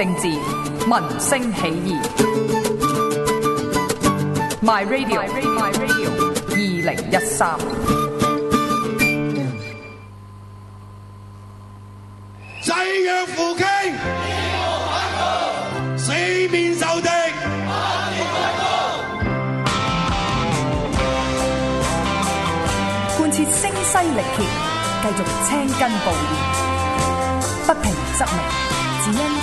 政治，民聲起義。My Radio，My Radio，二零一三。濟弱扶傾，四面受敵。貫徹聲嘶力竭，繼續青筋暴現，不平則鳴，只因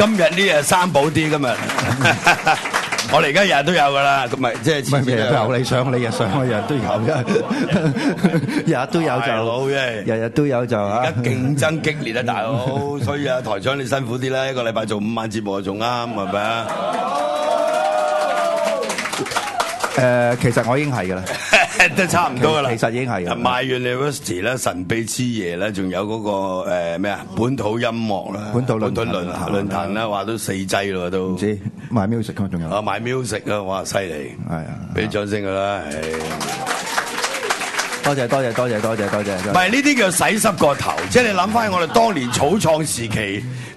今日呢日三寶啲今日，我哋而家日日都有噶啦，咁咪即係唔係日日都有，你想你日想我 日日都有嘅，日日都有就好嘅日日都有就啊。而家！競爭激烈啊，大佬，所以啊，台長你辛苦啲啦，一個禮拜做五晚節目仲啱，係咪啊？誒，其實我已經係㗎啦，都差唔多噶啦。其實已經係㗎 My University 咧，神秘之夜咧，仲有嗰個誒咩啊？本土音樂啦，本土論壇論論壇啦，話都四劑咯都。唔知賣 music 㗎嘛仲有啊，買 music 啊，哇，犀利！係啊俾掌聲佢啦，唉。多謝多謝多謝多謝多謝，唔係呢啲叫洗濕個頭，即係你諗翻我哋當年草創時期，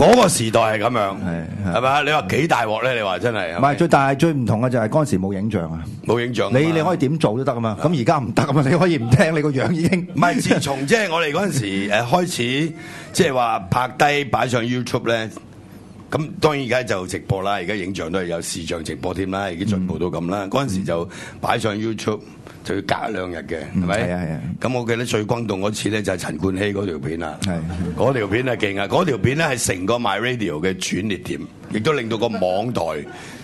嗰個時代係咁樣，係係係咪？你話幾大鑊咧？你話真係唔係最但係最唔同嘅就係嗰陣時冇影像啊！冇影像。你你可以點做都得啊嘛，咁而家唔得啊嘛，你可以唔聽，你個樣已經唔係，自從即係我哋嗰陣時誒開始，即係話拍低擺上 YouTube 咧，咁當然而家就直播啦，而家影像都係有視像直播添啦，已經進步到咁啦。嗰陣時就擺上 YouTube 就要隔一兩日嘅，係咪？係啊係啊咁我記得最轟動嗰次咧就係陳冠希嗰條片啦，係嗰條片係勁啊！嗰條片咧係成個 My Radio 嘅轉捩點，亦都令到個網台。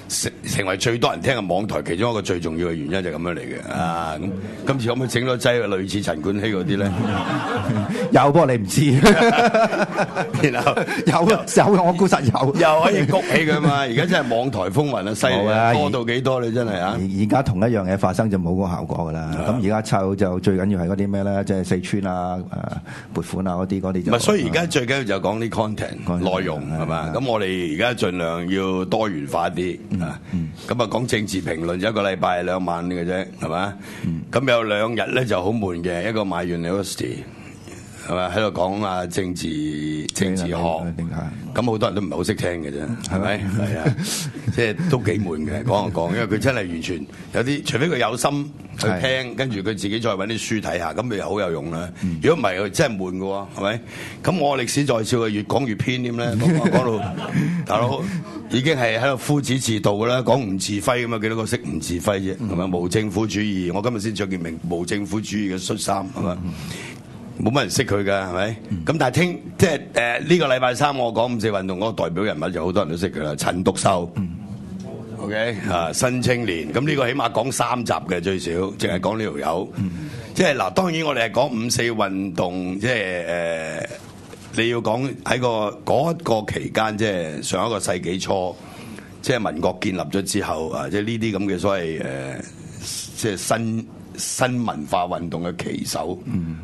成成為最多人聽嘅網台，其中一個最重要嘅原因就係咁樣嚟嘅啊！咁今次可唔可以整多劑類似陳冠希嗰啲咧？有，不過你唔知。然後有有，我估實有。又可以谷起佢嘛？而家真係網台風雲啊，犀利多到幾多你真係啊而！而家同一樣嘢發生就冇嗰個效果噶啦。咁而家湊就最緊要係嗰啲咩咧？即係四川啊、誒撥款啊嗰啲嗰啲就。唔係，所以而家最緊要就講啲 content content，內容係嘛？咁我哋而家盡量要多元化啲啊。咁啊講政治評論一個禮拜兩晚嘅啫，係嘛？咁有兩日咧就好悶嘅，一個 My University 係咪喺度講啊政治政治學。點解？咁好多人都唔係好識聽嘅啫，係咪？係啊，即係都幾悶嘅，講就講，因為佢真係完全有啲，除非佢有心去聽，跟住佢自己再揾啲書睇下，咁咪好有用啦。如果唔係，佢真係悶嘅喎，係咪？咁我歷史在笑嘅，越講越偏添咧，講講到 大佬已經係喺度夫子自道嘅啦，講吳自輝咁啊，幾多個識吳自輝啫？係咪？無政府主義，我今日先着件明無政府主義嘅恤衫，係咪？冇乜人識佢㗎，係咪？咁、但係聽即係誒呢個禮拜三我講五四運動嗰個代表人物就好多人都識佢啦，陳獨秀。OK 啊，新青年咁呢個起碼講三集嘅最少，淨係講呢條友。即係嗱，當然我哋係講五四運動，即係誒、呃你要講喺個嗰一個期間，即係上一個世紀初，即係民國建立咗之後啊，即係呢啲咁嘅所謂誒、呃即係新新文化運動嘅旗手，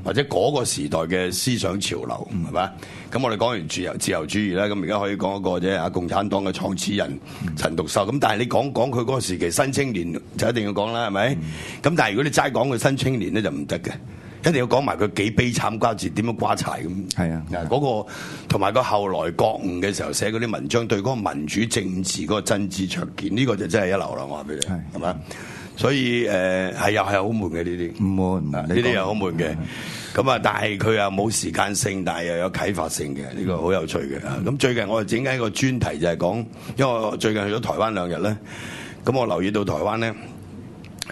或者嗰個時代嘅思想潮流，係咪？咁我哋講完自由自由主義啦，咁而家可以講一個啫，啊，共產黨嘅創始人陳獨秀。咁但係你講講佢嗰個時期新青年就一定要講啦，係咪？咁但係如果你齋講佢新青年咧就唔得嘅。一定要講埋佢幾悲慘瓜字點樣瓜柴咁。係啊嗱嗰、個同埋佢後來覺悟嘅時候寫嗰啲文章，對嗰個民主政治嗰個真知灼見，呢、個就真係一流啦！我話俾你，係係嘛？所以誒係又係好悶嘅呢啲。唔悶，呢啲又好悶嘅，咁啊，但係佢又冇時間性，但係又有啟發性嘅，呢個好有趣嘅。啊咁最近我哋整緊一個專題就係講，因為我最近去咗台灣兩日咧，咁我留意到台灣咧，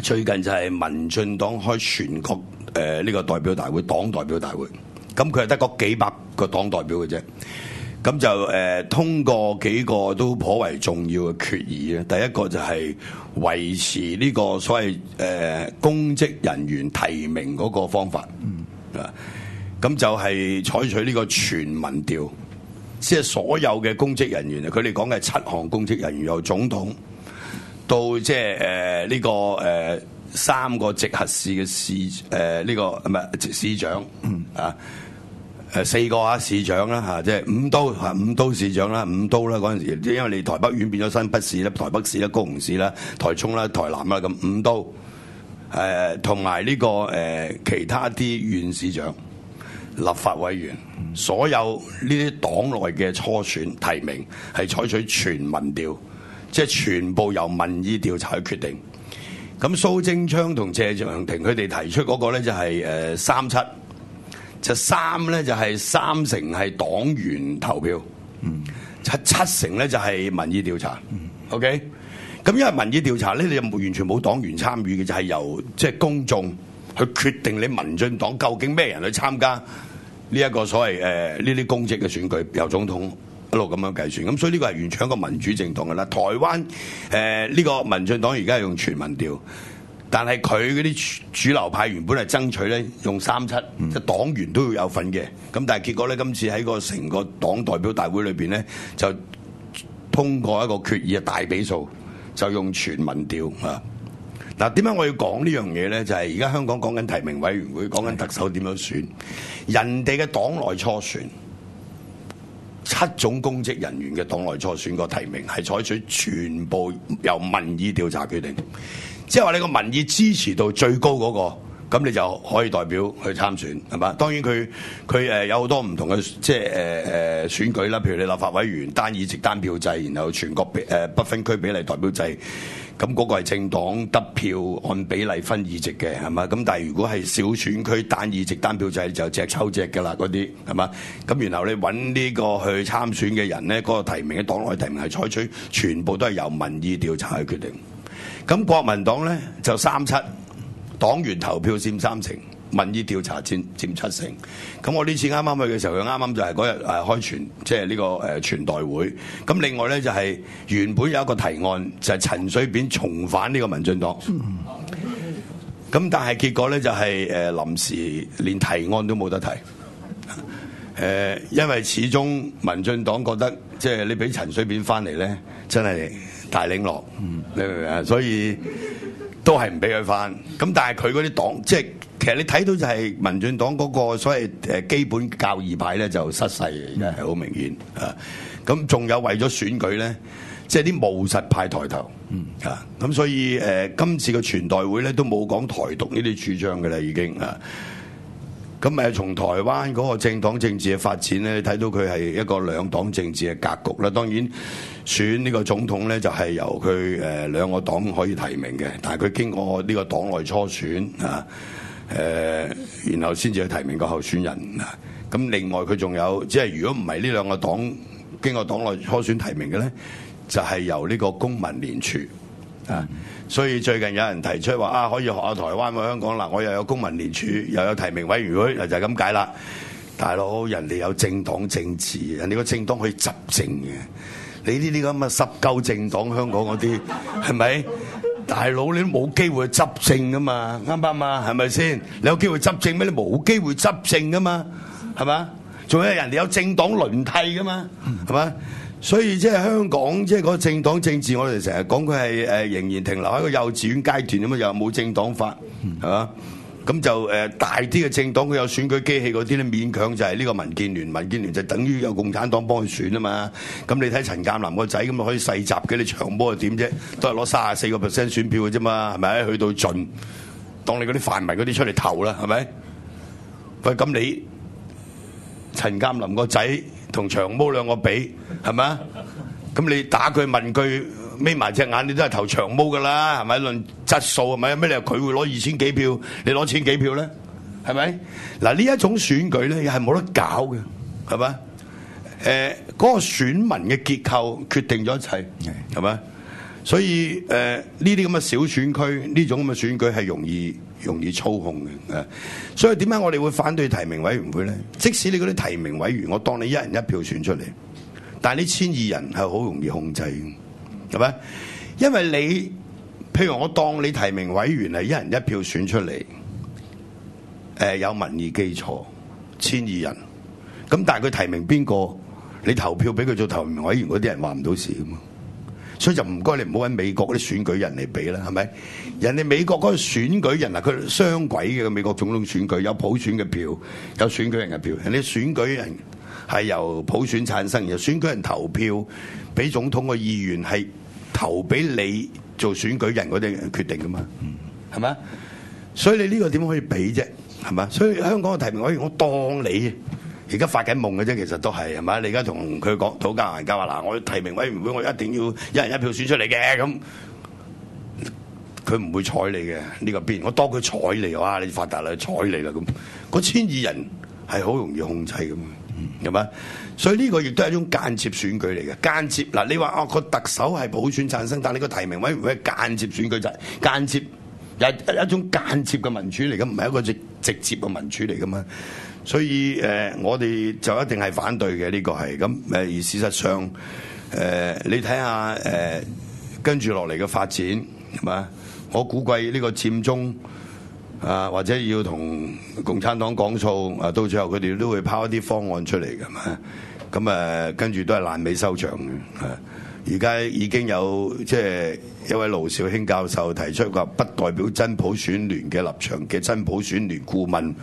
最近就係民進黨開全國誒呢個代表大會，黨代表大會。咁佢係得嗰幾百個黨代表嘅啫。咁就誒、呃通過幾個都頗為重要嘅決議咧。第一個就係維持呢個所謂誒、呃公職人員提名嗰個方法。啊，咁就係採取呢個全民調，即係所有嘅公職人員，佢哋講嘅七項公職人員，由總統到即係誒呢個誒、呃三個直轄市嘅市誒呢、個唔係市長啊。誒四個啊市長啦嚇，即係五都嚇五都市長啦，五都啦嗰陣時，因為你台北縣變咗新北市啦、台北市啦、高雄市啦、台中啦、台南啦咁五都誒，同埋呢個誒、其他啲縣市長、立法委員，所有呢啲黨內嘅初選提名係採取全民調，即係全部由民意調查去決定。咁蘇貞昌同謝長廷佢哋提出嗰個咧就係誒三七。就三咧就係三成係黨員投票，七七成咧就係民意調查。OK，咁因為民意調查咧，你又冇完全冇黨員參與嘅，就係、由即係公眾去決定你民進黨究竟咩人去參加呢一個所謂誒呢啲公職嘅選舉，由總統一路咁樣計算。咁所以呢個係完全一個民主政黨嘅啦。台灣誒呢個民進黨而家係用全民調。但係佢嗰啲主主流派原本係爭取咧用三七，即係黨員都要有份嘅。咁但係結果咧，今次喺個成個黨代表大會裏邊咧，就通過一個決議嘅大比數，就用全民調啊。嗱，點解我要講呢樣嘢咧？就係而家香港講緊提名委員會，講緊特首點樣選，人哋嘅黨內初選。七種公職人員嘅黨內初選個提名係採取全部由民意調查決定，即係話你個民意支持度最高嗰、個，咁你就可以代表去參選，係嘛？當然佢佢誒有好多唔同嘅即係誒誒選舉啦，譬如你立法委員單議席單票制，然後全國比誒不分區比例代表制。咁嗰個係政黨得票按比例分議席嘅，係嘛？咁但係如果係小選區單議席單票制就隻抽隻㗎啦，嗰啲係嘛？咁然後你揾呢個去參選嘅人咧，嗰、個提名嘅黨內提名係採取全部都係由民意調查去決定。咁國民黨咧就三七，黨員投票佔三成。民意調查佔佔七成，咁我呢次啱啱去嘅時候，佢啱啱就係嗰日誒開全，即係呢個誒全代會。咁另外咧就係原本有一個提案，就係陳水扁重返呢個民進黨。咁但係結果咧就係誒臨時連提案都冇得提。誒，因為始終民進黨覺得即係你俾陳水扁翻嚟咧，真係大領落，你明唔明啊？所以都係唔俾佢翻。咁但係佢嗰啲黨即係。其實你睇到就係民進黨嗰個所謂誒基本教義派咧就失勢嘅，而家係好明顯啊！咁仲有為咗選舉咧，即係啲務實派抬頭，啊！咁所以誒、呃、今次嘅全代會咧都冇講台獨呢啲主張嘅啦，已經啊！咁誒從台灣嗰個政黨政治嘅發展咧，你睇到佢係一個兩黨政治嘅格局啦。當然選呢個總統咧就係由佢誒兩個黨可以提名嘅，但係佢經過呢個黨內初選啊。誒、然後先至去提名個候選人啊！咁另外佢仲有，即係如果唔係呢兩個黨經過黨內初選提名嘅咧，就係、由呢個公民聯署啊！所以最近有人提出話啊，可以學下台灣喎，香港嗱，我又有公民聯署，又有提名委員會，就係咁解啦。大佬，人哋有政黨政治，人哋個政黨可以執政嘅。你呢啲咁嘅濕鳩政黨，香港嗰啲係咪？大佬，你都冇機會執政噶嘛，啱唔啱啊？係咪先？你有機會執政咩？你冇機會執政噶嘛，係嘛？仲有人哋有政黨輪替噶嘛，係嘛？所以即係香港即係嗰個政黨政治，我哋成日講佢係誒仍然停留喺個幼稚園階段咁嘛，又冇政黨法，係嘛？咁就誒大啲嘅政黨，佢有選舉機器嗰啲咧，勉強就係呢個民建聯，民建聯就等於有共產黨幫佢選啊嘛。咁你睇陳鑑林個仔咁啊，可以細集嘅，你長波又點啫？都係攞三十四個 percent 選票嘅啫嘛，係咪？去到盡，當你嗰啲泛民嗰啲出嚟投啦，係咪？喂，咁你陳鑑林個仔同長毛兩個比係咪啊？咁你打佢問句，眯埋隻眼，你都係投長毛噶啦，係咪？論質素係咪？咩理由佢會攞二千幾票，你攞千幾票咧？係咪？嗱呢一種選舉咧，係冇得搞嘅，係咪？誒、嗰、個選民嘅結構決定咗一切，係咪？所以誒呢啲咁嘅小選區，呢種咁嘅選舉係容易容易操控嘅。所以點解我哋會反對提名委員會咧？即使你嗰啲提名委員，我當你一人一票選出嚟，但係呢千二人係好容易控制嘅，係咪？因為你譬如我當你提名委員係一人一票選出嚟，誒、有民意基礎，千二人，咁但係佢提名邊個？你投票俾佢做提名委員嗰啲人話唔到事噶嘛？所以就唔該你唔好揾美國嗰啲選舉人嚟比啦，係咪？人哋美國嗰個選舉人啊，佢雙軌嘅美國總統選舉有普選嘅票，有選舉人嘅票。人哋選舉人係由普選產生，由選舉人投票俾總統嘅意願係投俾你做選舉人嗰啲決定噶嘛？係咪？所以你呢個點可以比啫？係嘛？所以香港嘅提名委員，我當你而家發緊夢嘅啫，其實都係係咪？你而家同佢講討價還價話嗱，我提名委員會我一定要一人一票選出嚟嘅咁，佢唔會睬你嘅呢、個邊。我當佢睬你，哇！你發達啦，睬你啦咁。嗰千二人係好容易控制噶嘛，係咪？所以呢個亦都係一種間接選舉嚟嘅。間接嗱，你話哦個特首係普選產生，但係你個提名委員會係間接選舉就係間接。有一種間接嘅民主嚟嘅，唔係一個直直接嘅民主嚟噶嘛。所以誒、我哋就一定係反對嘅，呢、個係咁誒。而事實上，誒、你睇下誒跟住落嚟嘅發展係嘛？我估計呢個佔中啊，或者要同共產黨講數啊，到最後佢哋都會拋一啲方案出嚟㗎嘛。咁誒跟住都係爛尾收場嘅。而家已經有即係一位盧兆興教授提出個不代表真普選聯嘅立場嘅真普選聯顧問，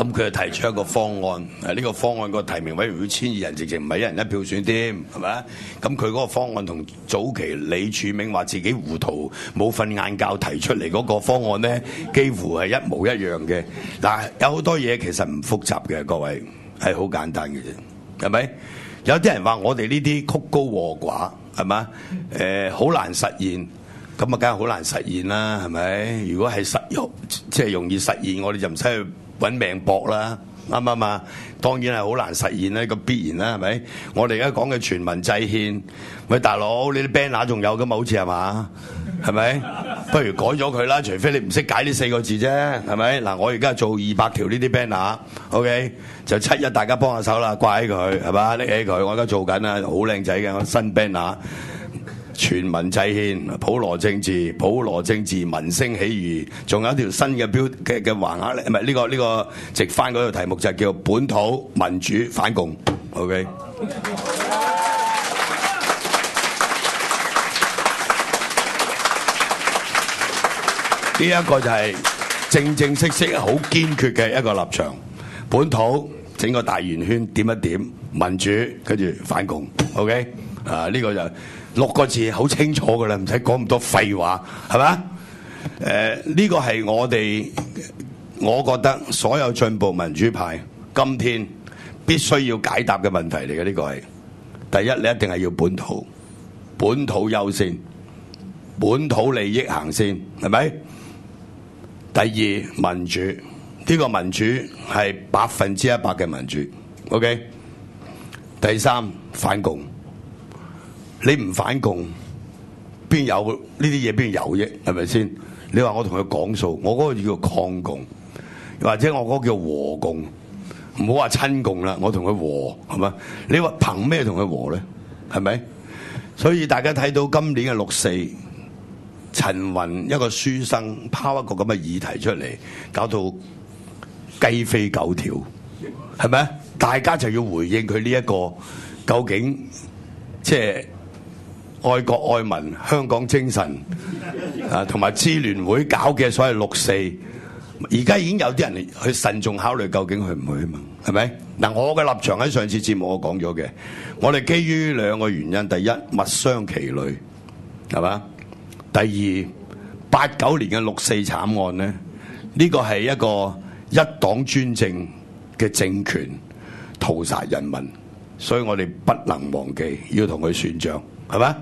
咁佢就提出一個方案，誒、呢個方案個提名委員會千二人，直情唔係一人一票選添，係咪啊？咁佢嗰個方案同早期李柱銘話自己糊塗冇瞓晏覺提出嚟嗰個方案呢，幾乎係一模一樣嘅。嗱，有好多嘢其實唔複雜嘅，各位係好簡單嘅啫，係咪？有啲人話我哋呢啲曲高和寡係嘛？誒好、難實現，咁啊梗係好難實現啦，係咪？如果係實用，即係容易實現，我哋就唔使去揾命搏啦，啱唔啱啊？當然係好難實現啦，呢個必然啦，係咪？我哋而家講嘅全民制憲，喂大佬，你啲 banner 仲有噶嘛？好似係嘛？係咪？不如改咗佢啦，除非你唔識解呢四個字啫，係咪？嗱，我而家做二百條呢啲 banner，OK，、就七一大家幫下手啦，掛起佢係嘛，拎起佢，我而家做緊啊，好靚仔嘅我新 banner。全民制憲、普羅政治、普羅政治民聲起義，仲有一條新嘅標嘅嘅橫額咧，唔係呢個呢、個直翻嗰個題目就係叫本土民主反共，OK。呢一個就係正正式式好堅決嘅一個立場，本土整個大圓圈點一點民主，跟住反共，OK？啊，呢、個就六個字好清楚噶啦，唔使講咁多廢話，係咪？誒、呢個係我哋，我覺得所有進步民主派今天必須要解答嘅問題嚟嘅，呢個係第一，你一定係要本土，本土優先，本土利益行先，係咪？第二民主，呢、個民主係百分之一百嘅民主，OK。第三反共，你唔反共，邊有呢啲嘢邊有益？係咪先？你話我同佢講數，我嗰個叫抗共，或者我嗰個叫和共，唔好話親共啦，我同佢和係嘛？你話憑咩同佢和咧？係咪？所以大家睇到今年嘅六四。陳雲一個書生拋一個咁嘅議題出嚟，搞到雞飛狗跳，係咪？大家就要回應佢呢一個究竟即係愛國愛民、香港精神啊，同埋支聯會搞嘅所謂六四，而家已經有啲人去慎重考慮究竟去唔去啊嘛？係咪？嗱，我嘅立場喺上次節目我講咗嘅，我哋基於兩個原因，第一物傷其類，係嘛？第二，八九年嘅六四慘案呢，呢個係一個一黨專政嘅政權屠殺人民，所以我哋不能忘記，要同佢算賬，係咪？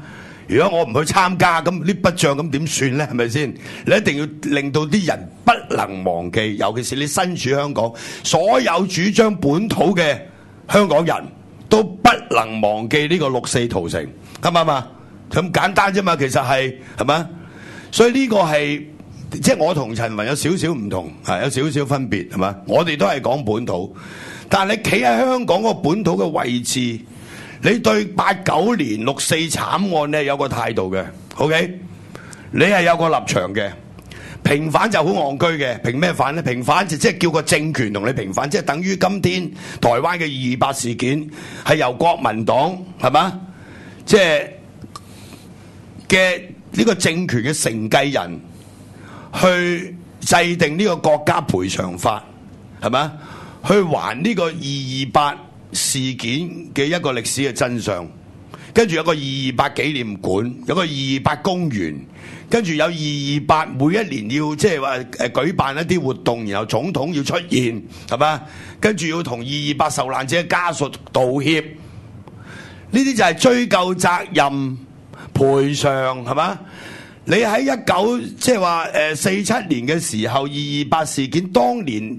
如果我唔去參加，咁呢筆帳咁點算呢？係咪先？你一定要令到啲人不能忘記，尤其是你身處香港，所有主張本土嘅香港人都不能忘記呢個六四屠城，啱唔啱？咁簡單啫嘛，其實係係咪？所以呢個係即係我同陳雲有少少唔同，係有少少分別，係嘛？我哋都係講本土，但係你企喺香港個本土嘅位置，你對八九年六四慘案咧有個態度嘅，OK？你係有個立場嘅。平反就好戇居嘅，平咩反咧？平反就即係叫個政權同你平反，即係等於今天台灣嘅二二八事件係由國民黨係嘛，即係嘅呢個政權嘅承繼人去制定呢個國家賠償法係嘛，去還呢個二二八事件嘅一個歷史嘅真相，跟住有個二二八紀念館，有個二二八公園。跟住有二二八，每一年要即係話誒舉辦一啲活動，然後總統要出現，係嘛？跟住要同二二八受難者家屬道歉，呢啲就係追究責任、賠償，係嘛？你喺一九即係話誒四七年嘅時候，二二八事件當年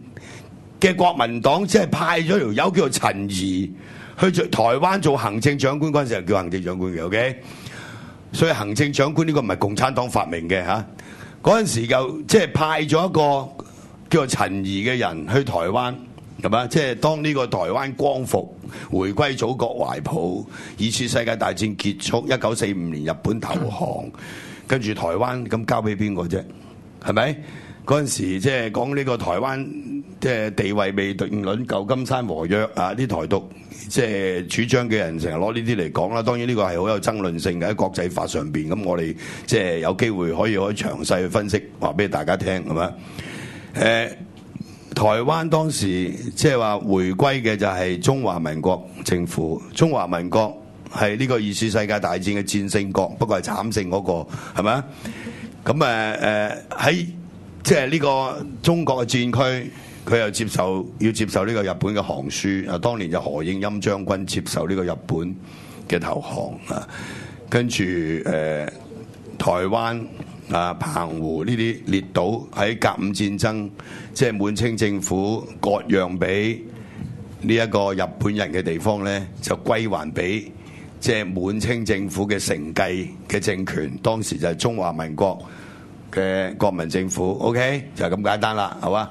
嘅國民黨即係派咗條友叫做陳儀去做台灣做行政長官嗰陣時，叫行政長官嘅，OK？所以行政長官呢個唔係共產黨發明嘅嚇，嗰陣時就即係派咗一個叫做陳儀嘅人去台灣，係嘛？即係當呢個台灣光復、回歸祖國懷抱，二次世界大戰結束，一九四五年日本投降，跟住台灣咁交俾邊個啫？係咪？嗰陣時即係講呢個台灣即係地位未定論，舊金山和約啊，啲台獨。即係主張嘅人成日攞呢啲嚟講啦，當然呢個係好有爭論性嘅喺國際法上邊。咁我哋即係有機會可以可以詳細去分析，話俾大家聽係嘛？誒、台灣當時即係話回歸嘅就係中華民國政府，中華民國係呢個二次世界大戰嘅戰勝國，不過係慘勝嗰、個係咪？咁誒誒喺即係呢個中國嘅戰區。佢又接受要接受呢個日本嘅降書，啊，當年就何應欽將軍接受呢個日本嘅投降啊，跟住誒、呃、台灣啊澎湖呢啲列島喺甲午戰爭，即係滿清政府割讓俾呢一個日本人嘅地方咧，就歸還俾即係滿清政府嘅承繼嘅政權，當時就係中華民國嘅國民政府，OK 就咁簡單啦，係嘛？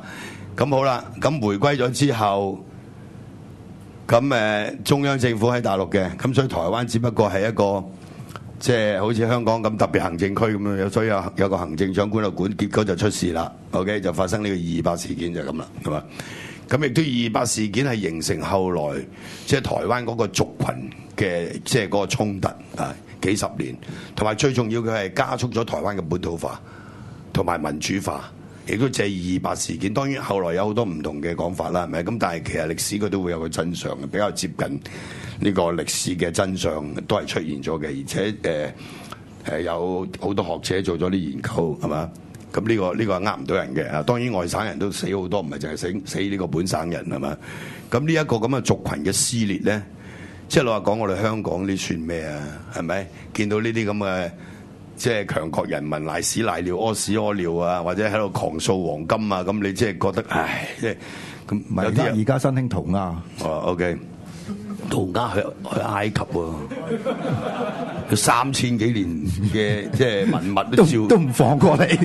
咁好啦，咁回歸咗之後，咁誒中央政府喺大陸嘅，咁所以台灣只不過係一個即係好似香港咁特別行政區咁樣，所以有有個行政長官去管，結果就出事啦。OK，就發生呢個二二八事件就咁啦，係嘛？咁亦都二二八事件係形成後來即係台灣嗰個族群嘅即係嗰個衝突啊，幾十年，同埋最重要嘅係加速咗台灣嘅本土化同埋民主化。亦都借二二八事件，當然後來有好多唔同嘅講法啦，係咪？咁但係其實歷史佢都會有個真相嘅，比較接近呢個歷史嘅真相都係出現咗嘅，而且誒誒、有好多學者做咗啲研究，係嘛？咁呢、個呢、個呃唔到人嘅啊！當然外省人都死好多，唔係淨係死死呢個本省人係嘛？咁呢一個咁嘅族群嘅撕裂咧，即係老實講，我哋香港呢算咩啊？係咪？見到呢啲咁嘅？即係強國人民賴屎賴尿屙屎屙尿啊，或者喺度狂掃黃金啊，咁你即係覺得唉，即係咁。而家而家新興塗鴉。哦，OK，塗鴉去去埃及喎，佢三千幾年嘅 即係文物都照都唔放過你，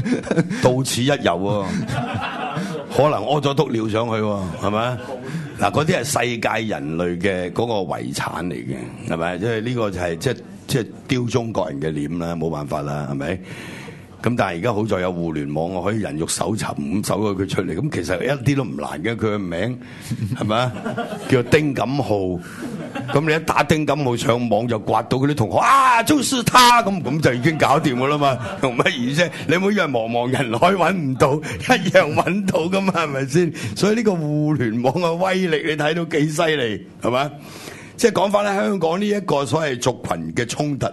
到此一遊喎，可能屙咗督尿上去喎，係咪？嗱，嗰啲係世界人類嘅嗰個遺產嚟嘅，係咪？即係呢個就係即係。即係丟中國人嘅臉啦，冇辦法啦，係咪？咁但係而家好在有互聯網，我可以人肉搜尋咁搜咗佢出嚟。咁其實一啲都唔難嘅，佢嘅名係咪啊？叫丁錦浩。咁你一打丁錦浩上網就刮到嗰啲同學啊，就是他咁，咁就已經搞掂噶啦嘛。用乜嘢啫？你唔好以為茫茫人海揾唔到，一樣揾到噶嘛，係咪先？所以呢個互聯網嘅威力，你睇到幾犀利係咪？即係講翻咧，香港呢一個所謂族群嘅衝突，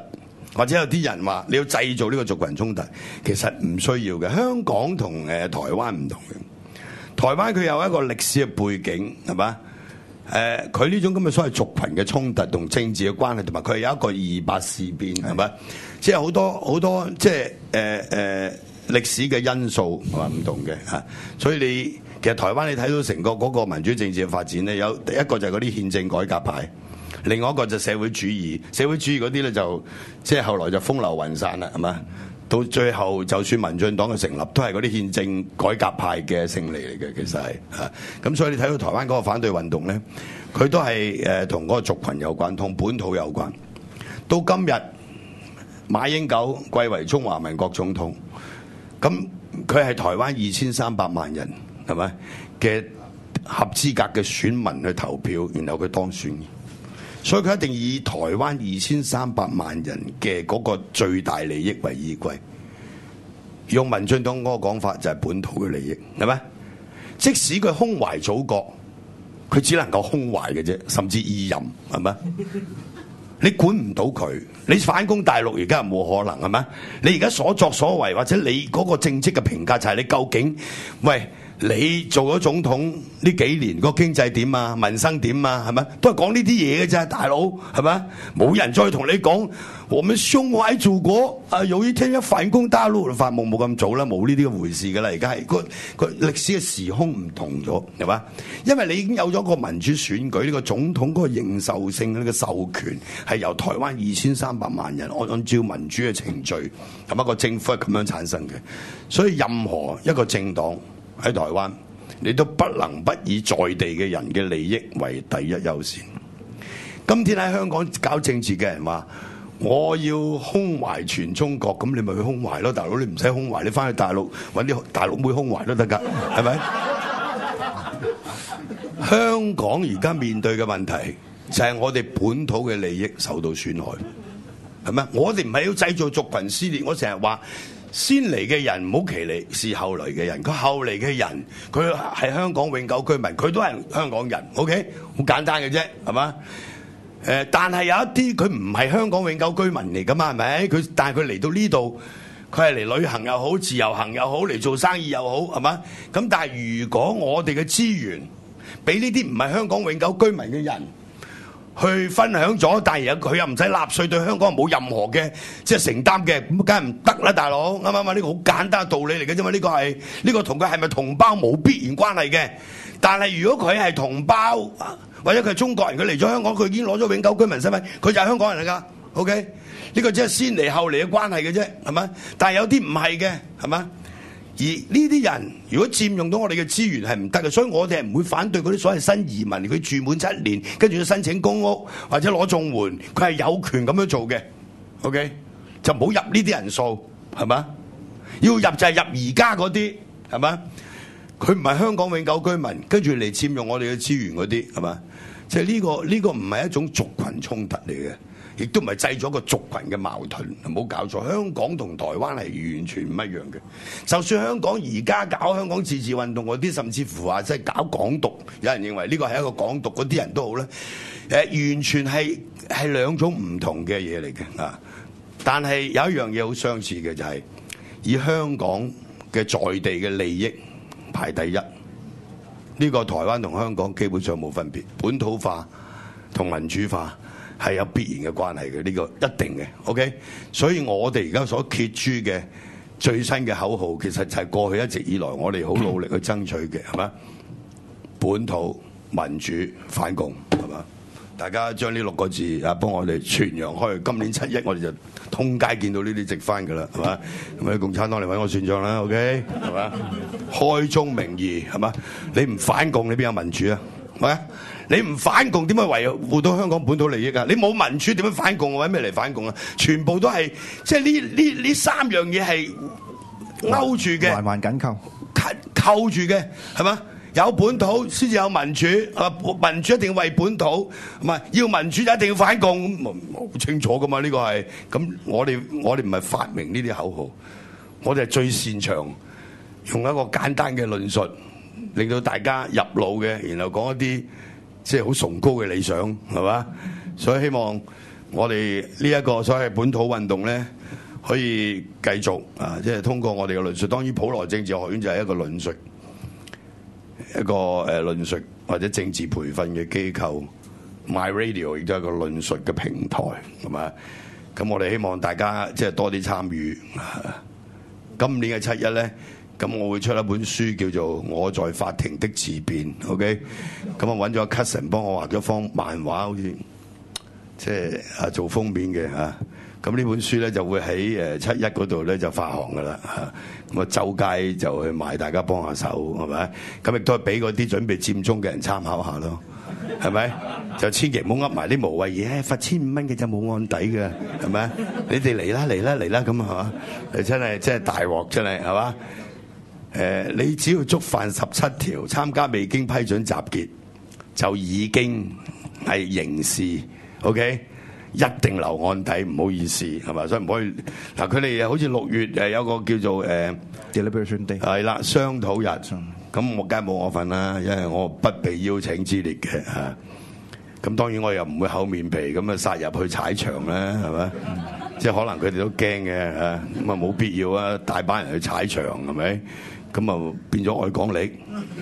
或者有啲人話你要製造呢個族群衝突，其實唔需要嘅。香港同誒台灣唔同嘅，台灣佢有一個歷史嘅背景，係嘛？誒、佢呢種咁嘅所謂族群嘅衝突同政治嘅關係，同埋佢有一個二二八事變，係咪？即係好多好多即係誒誒歷史嘅因素係嘛唔同嘅嚇，所以你其實台灣你睇到成個嗰個民主政治嘅發展咧，有第一個就係嗰啲憲政改革派。另外一個就社會主義，社會主義嗰啲咧就即係後來就風流雲散啦，係嘛？到最後就算民進黨嘅成立，都係嗰啲憲政改革派嘅勝利嚟嘅，其實係。咁所以你睇到台灣嗰個反對運動咧，佢都係誒同嗰個族群有關，同本土有關。到今日馬英九貴為中華民國總統，咁佢係台灣二千三百萬人係咪嘅合資格嘅選民去投票，然後佢當選。所以佢一定以台灣二千三百萬人嘅嗰個最大利益為依歸，用民進黨嗰個講法就係本土嘅利益，係咪？即使佢胸懷祖國，佢只能夠胸懷嘅啫，甚至意淫，係咪？你管唔到佢，你反攻大陸而家係冇可能，係咪？你而家所作所為或者你嗰個政績嘅評價就係你究竟，喂？你做咗總統呢幾年個經濟點啊，民生點啊，係咪都係講呢啲嘢嘅啫，大佬係咪？冇人再同你講，我們胸懷祖國啊！有一天一反攻大陸，發夢冇咁早啦，冇呢啲嘅回事噶啦，而家係個個歷史嘅時空唔同咗，係嘛？因為你已經有咗個民主選舉，呢、個總統嗰個認受性呢、個授權係由台灣二千三百萬人按按照民主嘅程序，咁一個政府係咁樣產生嘅，所以任何一個政黨。喺台灣，你都不能不以在地嘅人嘅利益為第一優先。今天喺香港搞政治嘅人話：我要胸懷全中國，咁你咪去胸懷咯，大佬你唔使胸懷，你翻去大陸揾啲大陸妹胸懷都得㗎，係咪？香港而家面對嘅問題就係我哋本土嘅利益受到損害，係咪？我哋唔係要製造族群撕裂，我成日話。先嚟嘅人唔好歧視是後嚟嘅人，佢後嚟嘅人佢係香港永久居民，佢都係香港人，OK，好簡單嘅啫，係嘛？誒，但係有一啲佢唔係香港永久居民嚟噶嘛，係咪？佢但係佢嚟到呢度，佢係嚟旅行又好，自由行又好，嚟做生意又好，係嘛？咁但係如果我哋嘅資源俾呢啲唔係香港永久居民嘅人，去分享咗，但係佢又唔使納稅，對香港冇任何嘅即係承擔嘅，咁梗係唔得啦，大佬啱唔啱啊？呢個好簡單嘅道理嚟嘅啫嘛，呢個係呢個同佢係咪同胞冇必然關係嘅。但係如果佢係同胞，或者佢係中國人，佢嚟咗香港，佢已經攞咗永久居民身份，佢就係香港人嚟㗎。OK，呢個即係先嚟後嚟嘅關係嘅啫，係咪？但係有啲唔係嘅，係咪？而呢啲人如果佔用到我哋嘅資源係唔得嘅，所以我哋係唔會反對嗰啲所謂新移民，佢住滿七年，跟住要申請公屋或者攞綜援，佢係有權咁樣做嘅。OK，就唔好入呢啲人數，係嘛？要入就係入而家嗰啲，係嘛？佢唔係香港永久居民，跟住嚟佔用我哋嘅資源嗰啲，係嘛？即係呢個呢個唔係一種族群衝突嚟嘅。亦都唔係製咗個族群嘅矛盾，唔好搞錯。香港同台灣係完全唔一樣嘅。就算香港而家搞香港自治運動嗰啲，甚至乎話即係搞港獨，有人認為呢個係一個港獨嗰啲人都好咧。誒，完全係係兩種唔同嘅嘢嚟嘅啊！但係有一樣嘢好相似嘅就係以香港嘅在地嘅利益排第一。呢個台灣同香港基本上冇分別，本土化同民主化。係有必然嘅關係嘅，呢個一定嘅，OK。所以我哋而家所揭出嘅最新嘅口號，其實就係過去一直以來我哋好努力去爭取嘅，係嘛？本土民主反共，係嘛？大家將呢六個字啊，幫我哋傳揚開。今年七一我哋就通街見到呢啲直翻㗎啦，係嘛？咁啊，共產黨嚟揾我算賬啦，OK，係嘛？開宗明義，係嘛？你唔反共，你邊有民主啊？係咪？你唔反共點樣維護到香港本土利益啊？你冇民主點樣反共？或者咩嚟反共啊？全部都係即係呢呢呢三樣嘢係勾住嘅，環環緊扣，扣扣住嘅係嘛？有本土先至有民主，啊民主一定要為本土，唔係要民主就一定要反共，好清楚噶嘛？呢個係咁，我哋我哋唔係發明呢啲口號，我哋係最擅長用一個簡單嘅論述，令到大家入腦嘅，然後講一啲。即係好崇高嘅理想，係嘛？所以希望我哋呢一個所謂本土運動咧，可以繼續啊！即係通過我哋嘅論述，當然普羅政治學院就係一個論述，一個誒論述或者政治培訓嘅機構。My Radio 亦都係一個論述嘅平台，係嘛？咁我哋希望大家即係多啲參與。今年嘅七一咧。咁我會出一本書叫做《我在法庭的自辯》，OK？咁我揾咗 Cousin 幫我畫咗方漫畫，好似即係啊做封面嘅嚇。咁呢本書咧就會喺誒七一嗰度咧就發行噶啦嚇，咁啊周街就去買，大家幫下手係咪？咁亦都係俾嗰啲準備佔中嘅人參考下咯，係咪？就千祈唔好噏埋啲無謂嘢，罰千五蚊嘅就冇案底嘅，係咪？你哋嚟啦嚟啦嚟啦咁啊係嘛？真係真係大鑊真係係嘛？誒你只要觸犯十七條，參加未經批准集結，就已經係刑事，OK？一定留案底，唔好意思，係嘛？所以唔可以嗱，佢哋好似六月誒有個叫做誒 deliberation day 係啦商討日，咁我梗係冇我份啦，因為我不被邀請之列嘅嚇。咁當然我又唔會厚面皮咁啊殺入去踩場啦，係咪？即係可能佢哋都驚嘅嚇，咁啊冇必要啊，大班人去踩場係咪？咁啊變咗愛港力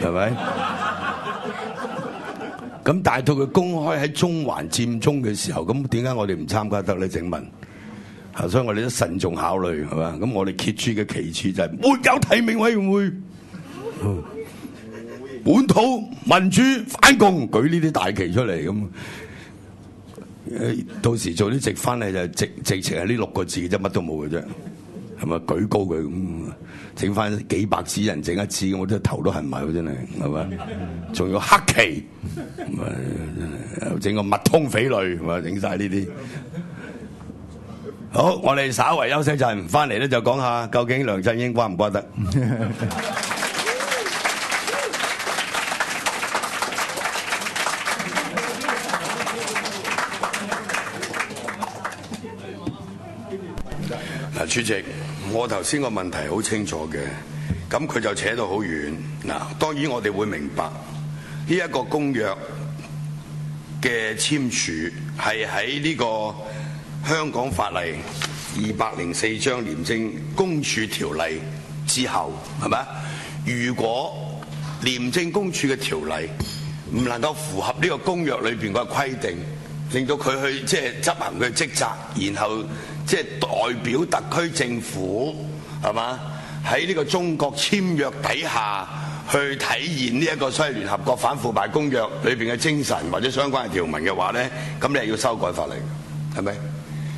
係咪？咁但係到佢公開喺中環佔中嘅時候，咁點解我哋唔參加得咧？請問，所以我哋都慎重考慮係嘛？咁我哋揭出嘅其次就係沒有提名委員會，本土民主反共，舉呢啲大旗出嚟咁。到時做啲直翻嚟就直直情係呢六個字啫，乜都冇嘅啫，係咪舉高佢咁？整翻幾百紙人整一次，我真係頭都痕埋喎，真係係咪？仲要黑旗，係整個密通匪類，係咪？整晒呢啲。好，我哋稍為休息陣，翻嚟咧就講下究竟梁振英關唔關得？嗱，主席，我頭先個問題好清楚嘅，咁佢就扯到好遠。嗱，當然我哋會明白呢一個公約嘅簽署係喺呢個香港法例二百零四章廉政公署條例之後，係咪？如果廉政公署嘅條例唔能夠符合呢個公約裏邊嘅規定，令到佢去即係執行佢嘅職責，然後即係代表特區政府係嘛喺呢個中國簽約底下去體現呢一個所謂聯合國反腐敗公約裏邊嘅精神或者相關嘅條文嘅話咧，咁你係要修改法例嘅，係咪？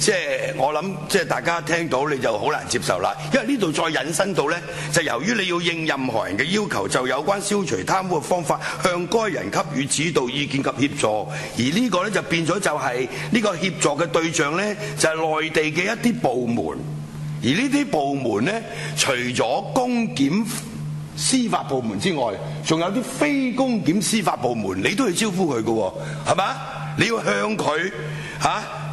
即係我諗，即係大家聽到你就好難接受啦，因為呢度再引申到呢，就由於你要應任何人嘅要求，就有關消除貪污嘅方法，向該人給予指導意見及協助，而呢個呢，就變咗就係呢個協助嘅對象呢，就係內地嘅一啲部門，而呢啲部門呢，除咗公檢司法部門之外，仲有啲非公檢司法部門，你都要招呼佢嘅喎，係嘛？你要向佢嚇。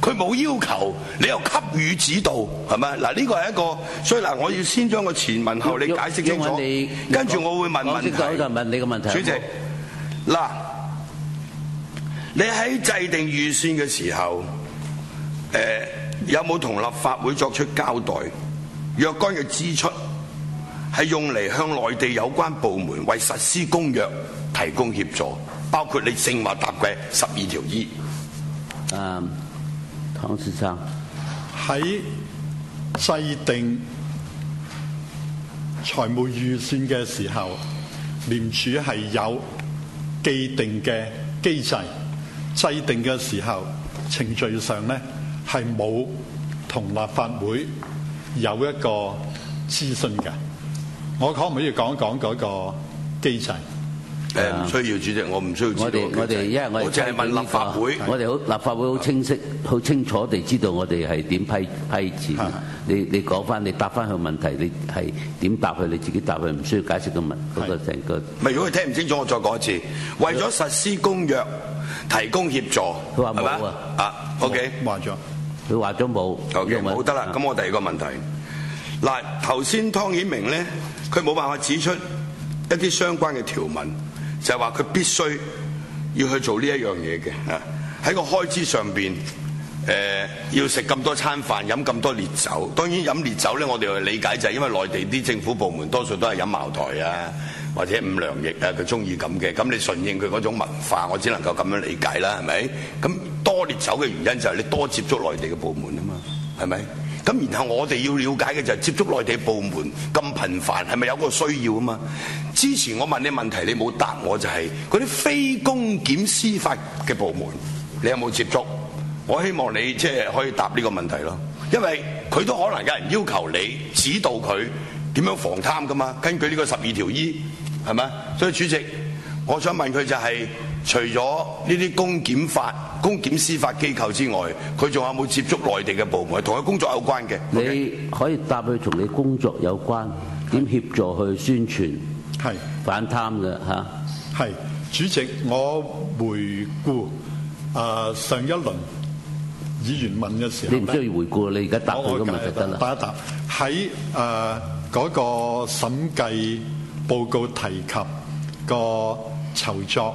佢冇要求，你又給予指導，係咪？嗱，呢個係一個，所以嗱，我要先將個前文後理解釋清楚，跟住我會問問題。問你個問題。主席，嗱，你喺制定預算嘅時候，誒有冇同立法會作出交代？若干嘅支出係用嚟向內地有關部門為實施公約提供協助，包括你正話答嘅十二條 E。嗯。唐先生喺制定财务预算嘅时候，廉署系有既定嘅机制。制定嘅时候，程序上咧系冇同立法会有一个咨询嘅。我可唔可以讲一講嗰個機制？誒唔需要，主席，我唔需要知道。我哋我哋，因為我係問立法會，我哋好立法會好清晰、好清楚地知道我哋係點批批錢。你你講翻，你答翻佢問題，你係點答佢？你自己答佢，唔需要解釋個問嗰個成個。唔係，如果佢聽唔清楚，我再講一次。為咗實施公約，提供協助，佢話冇啊啊，OK。話咗。佢話咗冇。OK，得啦。咁我第二個問題，嗱頭先湯顯明咧，佢冇辦法指出一啲相關嘅條文，就係話佢必須要去做呢一樣嘢嘅啊。喺個開支上邊，誒、要食咁多餐飯，飲咁多烈酒。當然飲烈酒咧，我哋去理解就係因為內地啲政府部門多數都係飲茅台啊，或者五糧液啊，佢中意咁嘅。咁你順應佢嗰種文化，我只能夠咁樣理解啦，係咪？咁多烈酒嘅原因就係你多接觸內地嘅部門啊嘛，係咪？咁然後我哋要了解嘅就係接觸內地部門咁頻繁，係咪有個需要啊嘛？之前我問你問題，你冇答我，就係嗰啲非公檢司法嘅部門，你有冇接觸？我希望你即係可以答呢個問題咯，因為佢都可能有人要求你指導佢點樣防貪噶嘛。根據呢個十二條 E 係咪？所以主席，我想問佢就係、除咗呢啲公檢法、公檢司法機構之外，佢仲有冇接觸內地嘅部門，同佢工作有關嘅？你可以答佢同你工作有關，點協助去宣傳係反貪嘅嚇。係主席，我回顧誒、呃上一輪議員問嘅時候你唔需要回顧，你而家答佢咁咪就得啦。答一答喺誒嗰個審計報告提及個籌作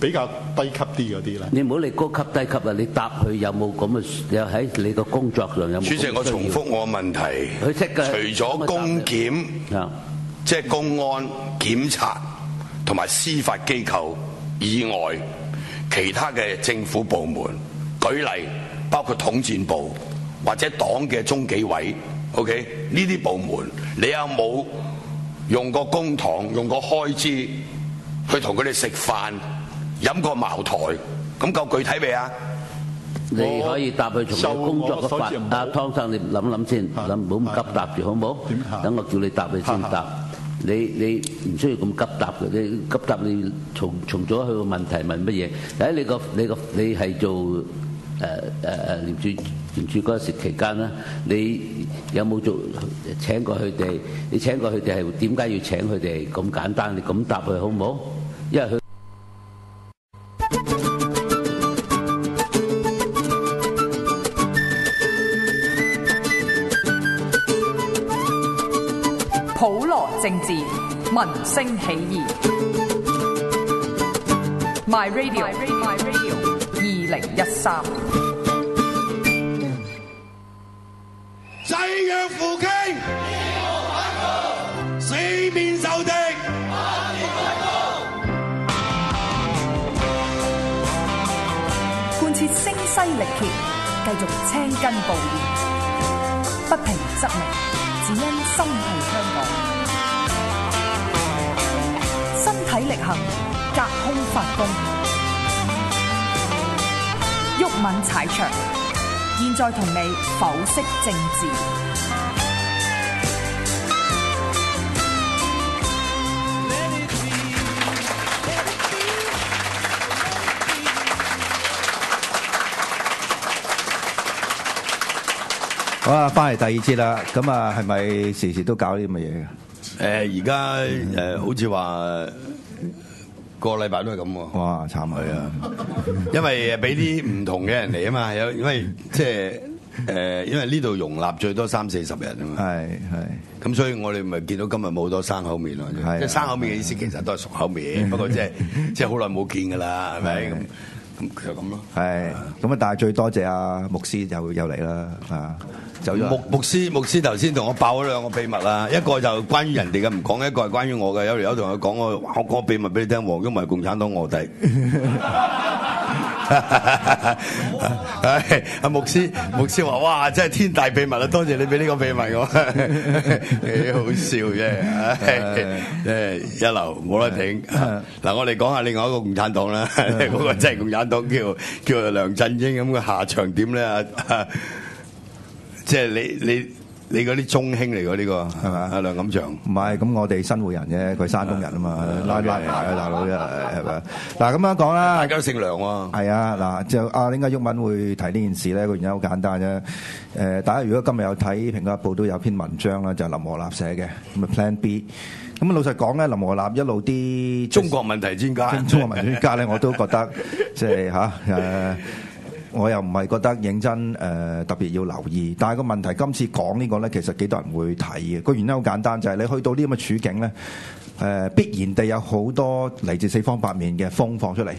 比較低級啲嗰啲咧。你唔好理高級低級啊！你答佢有冇咁嘅有喺你個工作上有冇？主席，我重複我問題。佢識嘅除咗公檢，啊，即係公安、檢察同埋司法機構以外，其他嘅政府部門，舉例包括統戰部或者黨嘅中紀委，OK？呢啲部門，你有冇用過公堂、用過開支去同佢哋食飯、飲過茅台？咁夠具體未啊？你可以答佢從你工作嘅法就我所知唔。好阿湯生，你諗諗先，啊諗唔好咁急答住，好唔好？等我叫你答你先啊答。你你唔需要咁急答嘅，你急答你從從咗佢個問題問乜嘢？喺你個你個你係做誒誒誒廉署廉署嗰時期間咧，你有冇做請過佢哋？你請過佢哋係點解要請佢哋？咁簡單，你咁答佢好唔好？因為佢。政治，民聲起義。My Radio，My Radio，二零一三。制約扶傾，四面受敵。貫徹聲勢力竭，繼續青筋暴現，不平則鳴，體力行，隔空發功，毓民踩場。現在同你剖析政治。好啊，翻嚟第二節啦。咁啊，係咪時時都搞呢啲咁嘅嘢嘅？誒而家誒好似話個禮拜都係咁喎。哇，慘啊！係啊，因為俾啲唔同嘅人嚟啊嘛，有因為即係誒，因為呢度容納最多三四十人啊嘛，係係。咁所以我哋咪見到今日冇多生口面咯，即係生口面嘅意思其實都係熟口面，不過即係 即係好耐冇見噶啦，係咪係咁？咁就咁咯。係咁啊！但係最多謝阿牧師又又嚟啦，啊，走咗牧牧師牧師頭先同我爆咗兩個秘密啦，一個就關於人哋嘅唔講，一個係關於我嘅。有條友同佢講我，哇我秘密俾你聽，黃毓民係共產黨卧底。係阿牧師牧師話：哇，真係天大秘密啊！多謝你俾呢個秘密我，幾好笑啫，唉誒一流冇得頂。嗱，我哋講下另外一個共產黨啦，嗰個真係共產黨叫叫梁振英咁嘅下場點咧？啊即係你你你嗰啲中興嚟㗎呢個係嘛阿梁錦祥。唔係，咁我哋新會人啫，佢山東人啊嘛，拉拉埋啊大佬啫，係咪？嗱咁樣講啦大。家都姓梁喎。係啊，嗱就啊點解鬱文會提呢件事咧？個原因好簡單啫。誒、大家如果今日有睇《蘋果日報》都有篇文章啦，就係林和立寫嘅，咁啊 Plan B。咁啊老實講咧，林和立一路啲中國問題專家，中國問題專家咧，我都覺得 即係吓誒，我又唔係覺得認真誒、呃特別要留意。但係個問題，今次講呢個咧，其實幾多人會睇嘅？個原因好簡單，就係、你去到呢咁嘅處境咧。誒、必然地有好多嚟自四方八面嘅風放出嚟，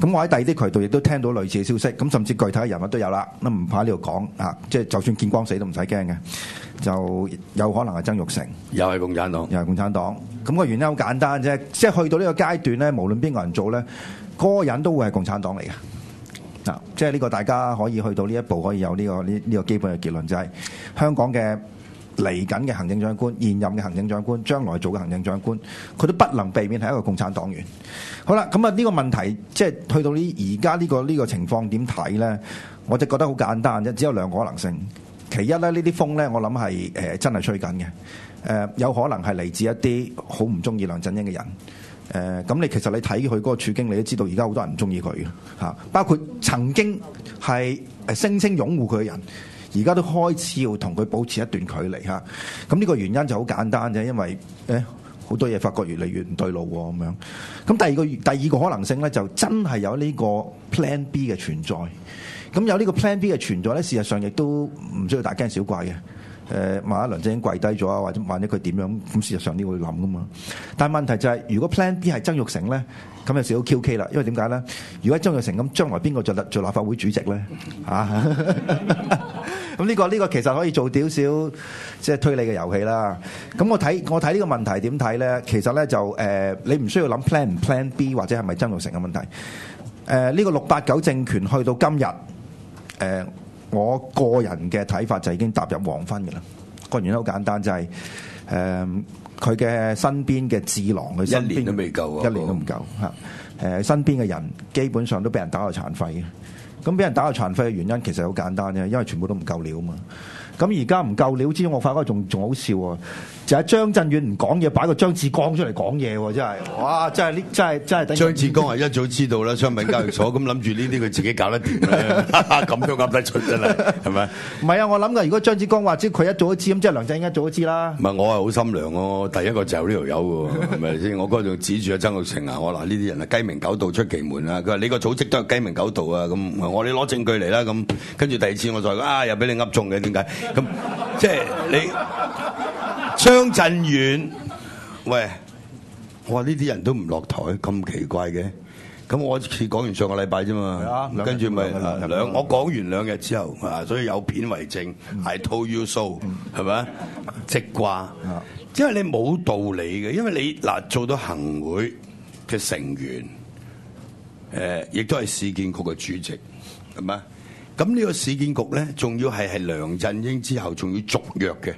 咁我喺第二啲渠道亦都聽到類似嘅消息，咁甚至具體嘅人物都有啦，咁唔怕喺呢度講啊，即係就算見光死都唔使驚嘅，就有可能係曾玉成。又係共產黨。又係共產黨。咁、個原因好簡單啫，即係去到呢個階段咧，無論邊個人做咧，嗰、個人都會係共產黨嚟嘅。嗱，即係呢個大家可以去到呢一步，可以有呢、個呢呢、個基本嘅結論，就係、香港嘅嚟緊嘅行政長官、現任嘅行政長官、將來做嘅行政長官，佢都不能避免係一個共產黨員。好啦，咁啊呢個問題即係去到呢而家呢個呢、個情況點睇咧？我就覺得好簡單啫，只有兩個可能性。其一咧，呢啲風咧，我諗係誒真係吹緊嘅。誒、有可能係嚟自一啲好唔中意梁振英嘅人。誒、咁你其實你睇佢嗰個處境，你都知道而家好多人唔中意佢嘅嚇，包括曾經係誒聲稱擁護佢嘅人，而家都開始要同佢保持一段距離嚇。咁呢個原因就好簡單啫，因為誒好多嘢發覺越嚟越唔對路喎咁樣。咁第二個第二個可能性咧，就真係有呢個 Plan B 嘅存在。咁有呢個 Plan B 嘅存在咧，事實上亦都唔需要大驚小怪嘅。誒，萬一梁振英跪低咗啊，或者萬一佢點樣，咁事實上呢個會諗噶嘛。但係問題就係、如果 Plan B 係曾玉成咧，咁有少少 QK 啦。因為點解咧？如果曾玉成咁，將來邊個做立做立法會主席咧？啊！咁呢、個呢、個其實可以做少少即係推理嘅遊戲啦。咁我睇我睇呢個問題點睇咧？其實咧就誒、你唔需要諗 Plan 唔 Plan B 或者係咪曾玉成嘅問題。誒、呢、個六八九政權去到今日，誒、我個人嘅睇法就已經踏入黃昏嘅啦。個原因好簡單，就係誒佢嘅身邊嘅智囊，佢身邊一年都未夠啊一年都唔夠嚇。誒、身邊嘅人基本上都俾人打到殘廢嘅。咁俾人打到殘廢嘅原因其實好簡單啫，因為全部都唔夠料嘛。咁而家唔夠料之中，我發覺仲仲好笑喎，就係張震遠唔講嘢，擺個張志剛出嚟講嘢喎，真係，哇！真係呢，真係真係等張志剛係一早知道啦，商品交易所咁諗住呢啲佢自己搞得掂咧，咁都噏得出真係，係咪？唔係啊！我諗噶，如果張志剛話知佢一早都知，咁即係梁振英一早都知啦唔。係我係好心良咯，第一個就呢條友喎，係咪先？我嗰度指住阿曾玉成啊，我話呢啲人啊雞鳴狗盜出奇門啊！佢話你個組織都係雞鳴狗盜啊！咁我哋攞證據嚟啦，咁跟住第二次我再講啊，又俾你噏中嘅，點解？咁即係你張震遠，喂，我話呢啲人都唔落台，咁奇怪嘅。咁我似講完上個禮拜啫嘛，跟住咪兩日兩日兩我講完兩日之後啊，所以有片為證，I told you so，係咪？直掛，因為你冇道理嘅，因為你嗱做到行會嘅成員，誒，亦都係市建局嘅主席，係咪？咁呢個市建局咧，仲要係係梁振英之後，仲要續約嘅。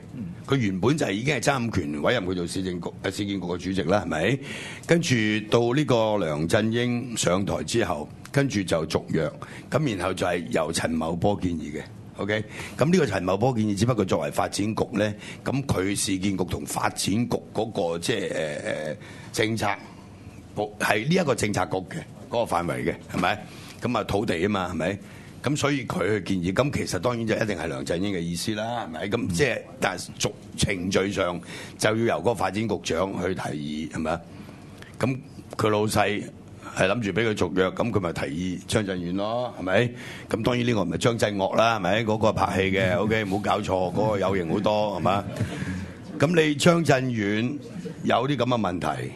佢原本就係已經係爭權委任佢做市政局市建局嘅主席啦，係咪？跟住到呢個梁振英上台之後，跟住就續約，咁然後就係由陳茂波建議嘅。OK，咁呢個陳茂波建議，只不過作為發展局咧，咁佢市建局同發展局嗰、個即係誒誒政策係呢一個政策局嘅嗰、個範圍嘅，係咪？咁啊土地啊嘛，係咪？咁所以佢去建議，咁其實當然就一定係梁振英嘅意思啦，係咪？咁即係但係逐程序上就要由嗰個發展局長去提議，係咪啊？咁佢老細係諗住俾佢續約，咁佢咪提議張振遠咯，係咪？咁當然呢個唔係張震岳啦，係咪？嗰、個拍戲嘅，OK，唔好搞錯，嗰、個有型好多，係嘛？咁你張振遠有啲咁嘅問題，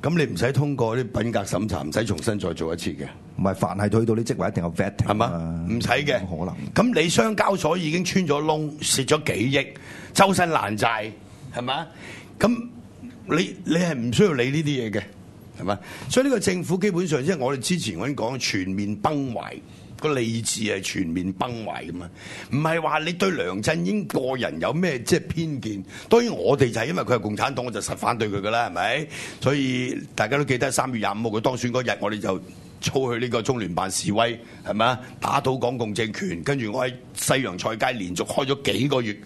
咁你唔使通過啲品格審查，唔使重新再做一次嘅。唔係凡係去到啲職位一定有 vetting 係嘛啊？唔使嘅，可能。咁你商交所已經穿咗窿，蝕咗幾億，周身爛債，係嘛？咁你你係唔需要理呢啲嘢嘅，係嘛？所以呢個政府基本上即係我哋之前我已經講全面崩壞。個理智係全面崩壞噶嘛，唔係話你對梁振英個人有咩即係偏見。當然我哋就係因為佢係共產黨，我就實反對佢噶啦，係咪？所以大家都記得三月廿五號佢當選嗰日，我哋就操去呢個中聯辦示威，係咪啊？打倒港共政權，跟住我喺西洋菜街連續開咗幾個月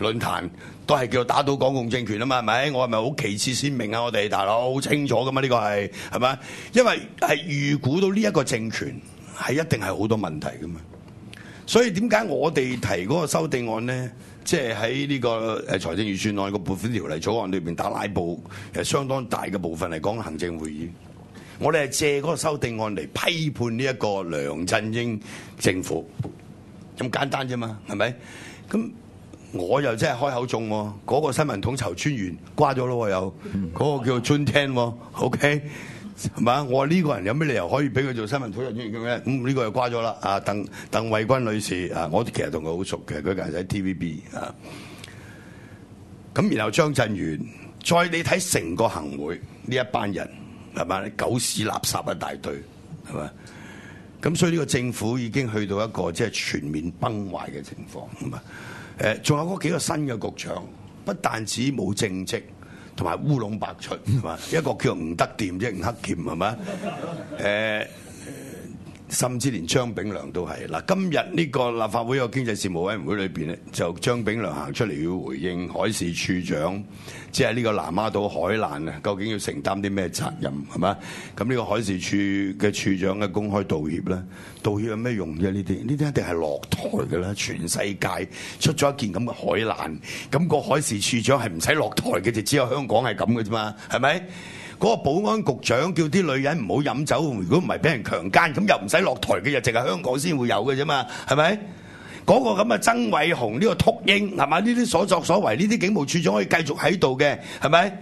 論壇都係叫打倒港共政權啊嘛，係咪？我係咪好旗幟鮮明啊？我哋大佬好清楚噶嘛？呢、個係係咪？因為係預估到呢一個政權係一定係好多問題噶嘛。所以點解我哋提嗰個修訂案咧？即係喺呢個誒財政預算案個撥款條例草案裏邊打拉布，誒相當大嘅部分嚟講行政會議。我哋係借嗰個修訂案嚟批判呢一個梁振英政府，咁簡單啫嘛，係咪？咁我又真係開口中喎，嗰、個新聞統籌專員瓜咗咯喎，又嗰、個叫做 Jun Tan 喎，OK 係嘛？我話呢個人有咩理由可以俾佢做新聞統籌專員嘅咩？咁、呢個又瓜咗啦。啊，鄧鄧慧君女士啊，我其實同佢好熟嘅，佢嗰陣喺 TVB 啊。咁然後張震源，再你睇成個行會呢一班人係嘛？狗屎垃圾一大堆係嘛？咁所以呢個政府已經去到一個即係全面崩壞嘅情況，係嘛？誒，仲有嗰幾個新嘅局長，不但止冇政績，同埋烏龍百出，係嘛？一個叫吳德掂啫，吳克儉係嘛？誒。甚至連張炳良都係嗱，今日呢個立法會個經濟事務委員會裏邊咧，就張炳良行出嚟要回應海事處長，即係呢個南丫島海難啊，究竟要承擔啲咩責任係嘛？咁呢個海事處嘅處長嘅公開道歉咧，道歉有咩用啫？呢啲呢啲一定係落台㗎啦！全世界出咗一件咁嘅海難，咁、個海事處長係唔使落台嘅，就只有香港係咁嘅啫嘛，係咪？嗰個保安局長叫啲女人唔好飲酒，如果唔係俾人強姦，咁又唔使落台嘅，又淨係香港先會有嘅啫嘛，係咪？嗰、個咁嘅曾偉雄呢、個禿鷹係嘛？呢啲所作所為，呢啲警務處長可以繼續喺度嘅，係咪？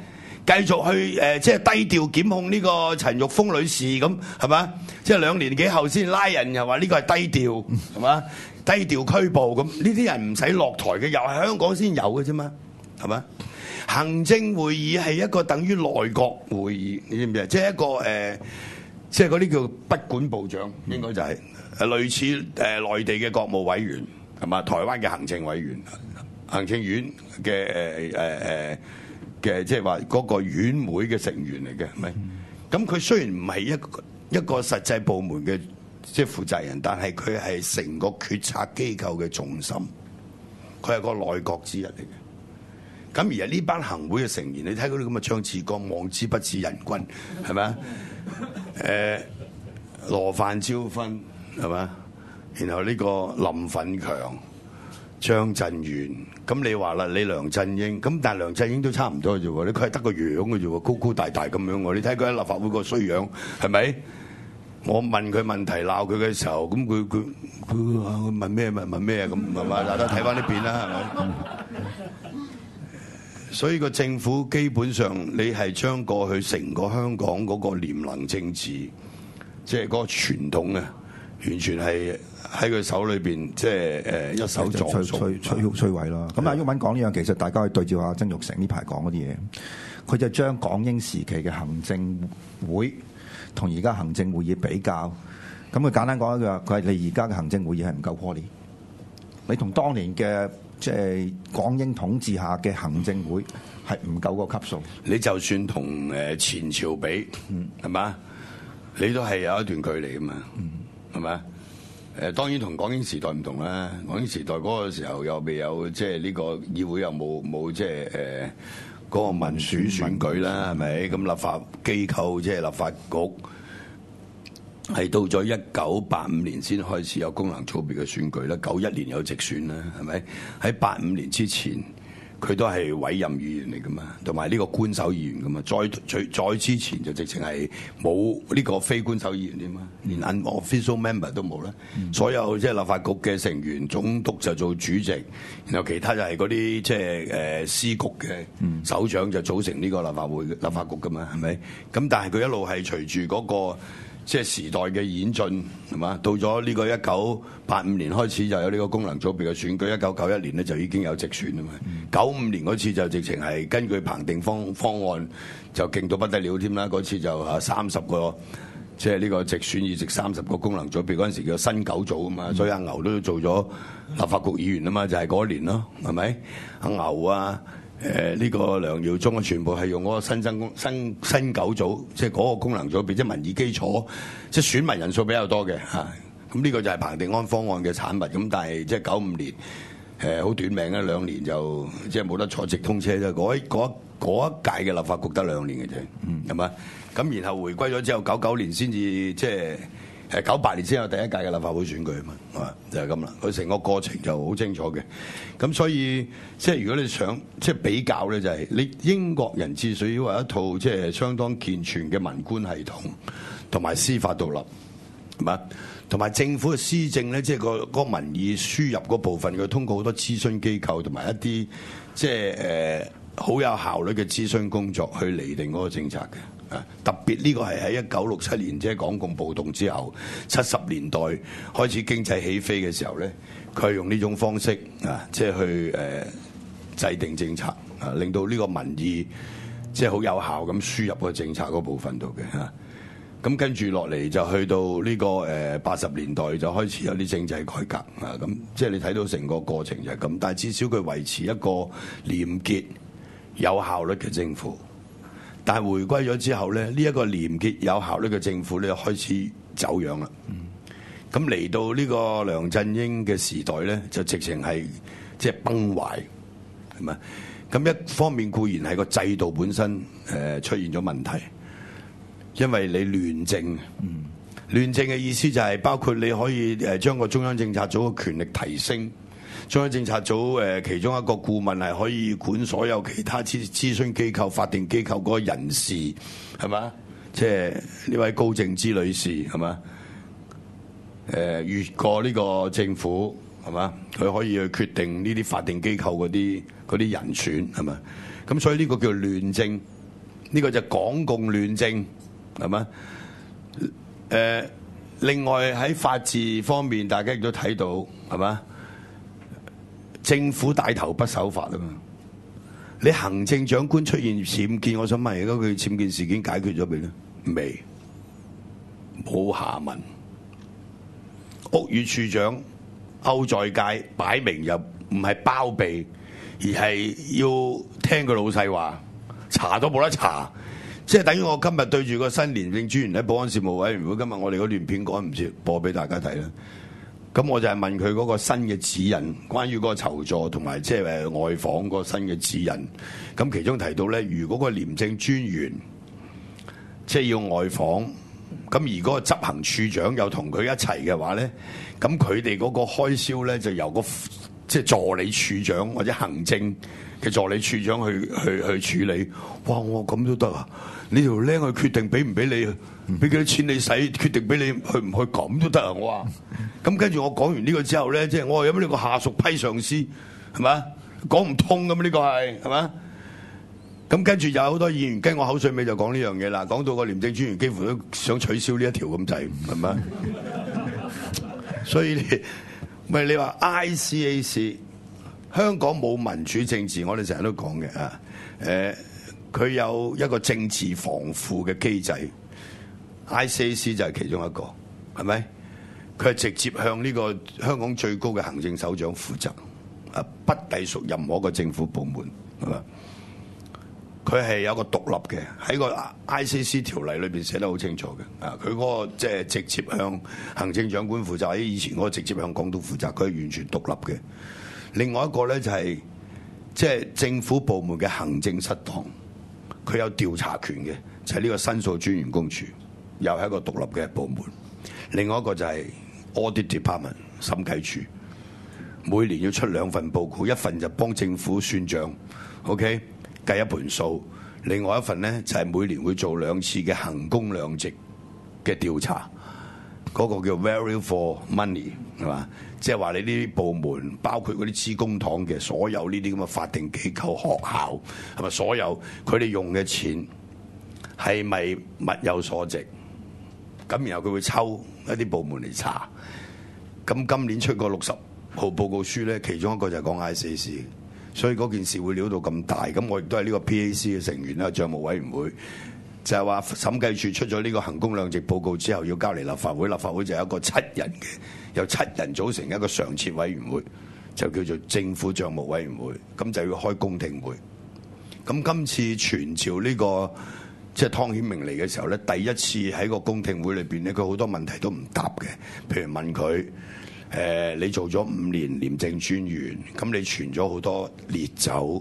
繼續去誒、即係低調檢控呢個陳玉峰女士咁，係嘛？即係兩年幾後先拉人，又話呢個係低調，係嘛？低調拘捕咁，呢啲人唔使落台嘅，又係香港先有嘅啫嘛，係嘛？行政會議係一個等於內閣會議，你知唔知啊？即係一個誒、即係嗰啲叫不管部長，應該就係、類似誒、內地嘅國務委員係嘛？台灣嘅行政委員、行政院嘅誒誒誒嘅，即係話嗰個院會嘅成員嚟嘅，咪？咁佢雖然唔係一個一個實際部門嘅即係負責人，但係佢係成個決策機構嘅重心，佢係個內閣之一嚟嘅。咁而係呢班行會嘅成員，你睇嗰啲咁嘅張志剛，望之不似人君，係咪啊？誒、羅范椒芬係咪？然後呢個林奮強、張振源，咁你話啦，你梁振英，咁但係梁振英都差唔多啫喎，你佢係得個樣嘅啫喎，高高大大咁樣喎，你睇佢喺立法會個衰樣係咪？我問佢問題鬧佢嘅時候，咁佢佢佢問咩問問咩咁係嘛？大家睇翻呢片啦係咪？所以個政府基本上你係將過去成個香港嗰個廉能政治，即係嗰個傳統啊，完全係喺佢手裏邊，即係誒一手就摧撞熟摧摧摧毀啦。咁啊，毓民講呢樣，其實大家可以對照下曾玉成呢排講嗰啲嘢，佢就將港英時期嘅行政會同而家行政會議比較。咁佢簡單講一句話，佢係你而家嘅行政會議係唔夠 quality，你同當年嘅即係港英統治下嘅行政會係唔夠個級數。你就算同誒前朝比，係嘛、你都係有一段距離噶嘛，係咪？誒當然同港英時代唔同啦，港英時代嗰個時候又未有即係呢個議會又冇冇即係誒嗰個民主選舉啦，係咪？咁立法機構即係立法局係到咗一九八五年先開始有功能組別嘅選舉啦，九一年有直選啦，係咪？喺八五年之前。佢都係委任議員嚟噶嘛，同埋呢個官守議員噶嘛。再再再之前就直情係冇呢個非官守議員添嘛，連 unofficial member 都冇啦。所有即係立法局嘅成員，總督就做主席，然後其他就係嗰啲即係誒司局嘅首長就組成呢個立法會立法局噶嘛，係咪？咁但係佢一路係隨住嗰個。即係時代嘅演進係嘛？到咗呢個一九八五年開始就有呢個功能組別嘅選舉，一九九一年咧就已經有直選啊嘛。九五、年嗰次就直情係根據彭定方方案就勁到不得了添啦。嗰次就啊三十個即係呢個直選議席，三十個功能組別嗰陣時叫新九組啊嘛。所以阿牛都做咗立法局議員啊嘛，就係、嗰一年咯，係咪？阿牛啊！誒呢個梁耀忠啊，全部係用嗰個新增公新新九組，即係嗰個功能組別，即民意基礎，即係選民人數比較多嘅嚇。咁呢個就係彭定安方案嘅產物。咁但係即係九五年誒好短命啊，兩年就即係冇得坐直通車啫。嗰一嗰一嗰一屆嘅立法局得兩年嘅啫，係嘛？咁然後回歸咗之後，九九年先至即係誒九八年先有第一屆嘅立法會選舉啊嘛，係嘛？就係咁啦。佢成個過程就好清楚嘅。咁所以即係如果你想即係比較咧，就係、你英國人之所以話一套即係相當健全嘅文官系統同埋司法獨立。係嘛？同埋政府嘅施政咧，即係個嗰個民意輸入嗰部分，佢通過好多諮詢機構同埋一啲即係誒好有效率嘅諮詢工作去釐定嗰個政策嘅。特別呢個係喺一九六七年即係港共暴動之後，七十年代開始經濟起飛嘅時候咧，佢用呢種方式啊，即係去誒、制定政策啊，令到呢個民意即係好有效咁輸入個政策嗰部分度嘅嚇。咁跟住落嚟就去到呢個誒八十年代就開始有啲政制改革啊，咁即係你睇到成個過程就係咁，但係至少佢維持一個廉潔有效率嘅政府。但係回歸咗之後咧，呢、這、一個廉潔有效率嘅政府咧開始走樣啦。咁嚟到呢個梁振英嘅時代咧，就直情係即係崩壞，係咪？咁一方面固然係個制度本身誒出現咗問題。因為你亂政，亂政嘅意思就係包括你可以誒將個中央政策組嘅權力提升，中央政策組誒其中一個顧問係可以管所有其他諮諮詢機構、法定機構嗰個人事，係嘛？即係呢位高靜之女士係嘛？誒越過呢個政府係嘛？佢可以去決定呢啲法定機構嗰啲嗰啲人選係嘛？咁所以呢個叫亂政，呢個就係港共亂政。係嘛？誒，另外喺法治方面，大家亦都睇到係嘛？政府带头不守法啊嘛！你行政長官出現僭建，我想問而家佢僭建事件解決咗未咧？未，冇下文。屋宇署長歐在界擺明又唔係包庇，而係要聽佢老細話，查都冇得查。即係等於我今日對住個新廉政專員喺保安事務委員會，今日我哋嗰段片講唔切播俾大家睇啦。咁我就係問佢嗰個新嘅指引，關於嗰個籌助同埋即係外訪嗰個新嘅指引。咁其中提到咧，如果個廉政專員即係要外訪，咁而嗰個執行處長又同佢一齊嘅話咧，咁佢哋嗰個開銷咧就由個即係助理處長或者行政嘅助理處長去去去處理。哇！我咁都得啊！你條僆去決定俾唔俾你，俾幾多錢你使，決定俾你去唔去咁都得啊！我話，咁跟住我講完呢個之後咧，即係我話有乜呢個下屬批上司係咪？講唔通咁呢個係係咪？咁跟住有好多議員跟我口水尾就講呢樣嘢啦，講到個廉政專員幾乎都想取消呢一條咁滯，係咪？所以你咪你話 ICAC 香港冇民主政治，我哋成日都講嘅啊，誒。佢有一個政治防腐嘅機制，ICAC 就係其中一個，係咪？佢係直接向呢個香港最高嘅行政首長負責，啊，不隸屬任何一個政府部門，係嘛？佢係有個獨立嘅，喺個 I C C 條例裏邊寫得好清楚嘅，啊，佢嗰個即係直接向行政長官負責，喺以前嗰個直接向港督負責，佢係完全獨立嘅。另外一個咧就係即係政府部門嘅行政失當。佢有調查權嘅，就係呢個申訴專員公署，又係一個獨立嘅部門。另外一個就係 Audit Department 審計處，每年要出兩份報告，一份就幫政府算賬，OK？計一盤數；另外一份咧就係每年會做兩次嘅行工量值嘅調查，嗰個叫 Value for Money 係嘛？即係話你呢啲部門，包括嗰啲資公堂嘅所有呢啲咁嘅法定機構、學校，係咪所有佢哋用嘅錢係咪物有所值？咁然後佢會抽一啲部門嚟查。咁今年出個六十號報告書咧，其中一個就係講 I C C，所以嗰件事會料到咁大。咁我亦都係呢個 PAC 嘅成員啦，帳務委員會。就係話審計處出咗呢個行工量值報告之後，要交嚟立法會，立法會就有一個七人嘅，由七人組成一個常設委員會，就叫做政府帳目委員會，咁就要開公聽會。咁今次傳召呢個即係湯顯明嚟嘅時候咧，第一次喺個公聽會裏邊咧，佢好多問題都唔答嘅，譬如問佢誒你做咗五年廉政專員，咁你傳咗好多烈酒。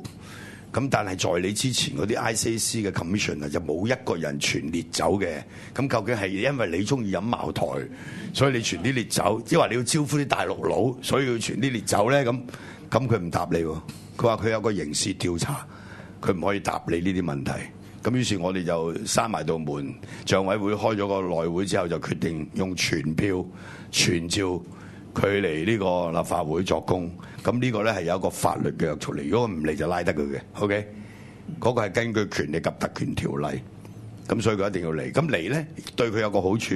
咁但係在你之前嗰啲 ICAC 嘅 commission 就冇一個人傳烈酒嘅。咁究竟係因為你中意飲茅台，所以你傳啲烈酒，即係話你要招呼啲大陸佬，所以要傳啲烈酒咧？咁咁佢唔答你喎。佢話佢有個刑事調查，佢唔可以答你呢啲問題。咁於是我哋就閂埋道門，帳委會開咗個內會之後，就決定用傳票傳召佢嚟呢個立法會作供。咁呢個咧係有一個法律嘅約束嚟，如果佢唔嚟就拉得佢嘅。OK，嗰個係根據權力及特權條例。咁所以佢一定要嚟。咁嚟咧對佢有個好處，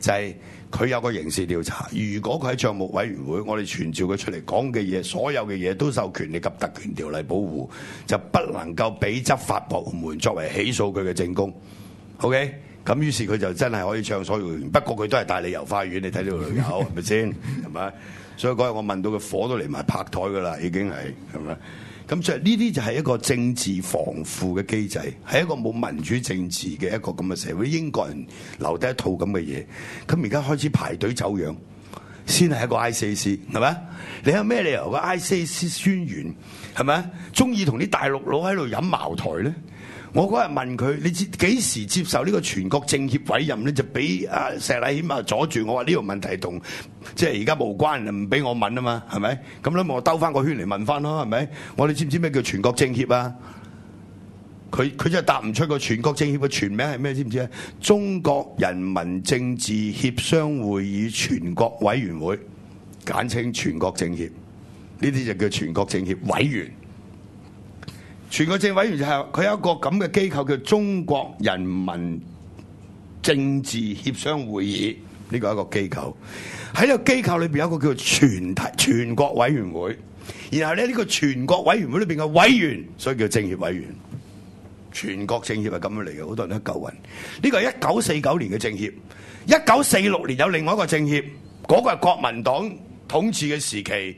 就係、佢有個刑事調查。如果佢喺帳目委員會，我哋傳召佢出嚟講嘅嘢，所有嘅嘢都受權力及特權條例保護，就不能夠俾執法部門作為起訴佢嘅證供。OK，咁於是佢就真係可以暢所欲言。不過佢都係帶你遊花園，你睇呢度有 係咪先？係咪？所以嗰日我問到佢火都嚟埋拍台㗎啦，已經係係咪？咁就呢啲就係一個政治防腐嘅機制，係一個冇民主政治嘅一個咁嘅社會。英國人留低一套咁嘅嘢，咁而家開始排隊走樣，先係一個 ICAC 係咪？你有咩理由個 ICAC 宣言係咪？中意同啲大陸佬喺度飲茅台咧？我嗰日問佢：你知幾時接受呢個全國政協委任咧？就俾啊石禮謙啊阻住我話呢個問題同即係而家無關，唔俾我問啊嘛，係咪？咁咧我兜翻個圈嚟問翻咯，係咪？我哋知唔知咩叫全國政協啊？佢佢真係答唔出個全國政協嘅全名係咩？知唔知啊？中國人民政治協商會議全國委員會，簡稱全國政協。呢啲就叫全國政協委員。全國政委員就係佢有一個咁嘅機構叫中國人民政治協商會議，呢個係一個機構。喺呢個機構裏邊有一個叫做全全國委員會，然後咧呢個全國委員會裏邊嘅委員，所以叫政協委員。全國政協係咁樣嚟嘅，好多人都夠暈。呢個係一九四九年嘅政協，一九四六年有另外一個政協，嗰、個係國民黨統治嘅時期，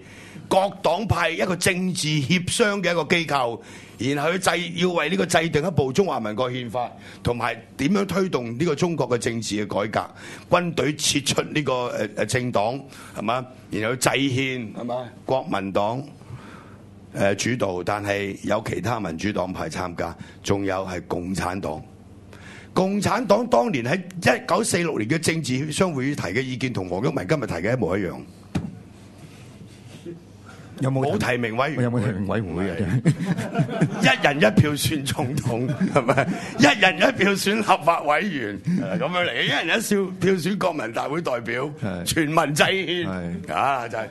各黨派一個政治協商嘅一個機構，然後佢制要為呢個制定一部中華民國憲法，同埋點樣推動呢個中國嘅政治嘅改革，軍隊撤出呢、個誒誒政黨係嘛，然後制憲係嘛，國民黨。誒主導，但係有其他民主黨派參加，仲有係共產黨。共產黨當年喺一九四六年嘅政治商會提嘅意見，同黃毓民今日提嘅一模一樣。有冇冇提名委員有冇提名委員會啊？一人一票選總統，係咪？一人一票選合法委員，係咁樣嚟嘅。一人一票票選國民大會代表，全民制憲，係啊，就係、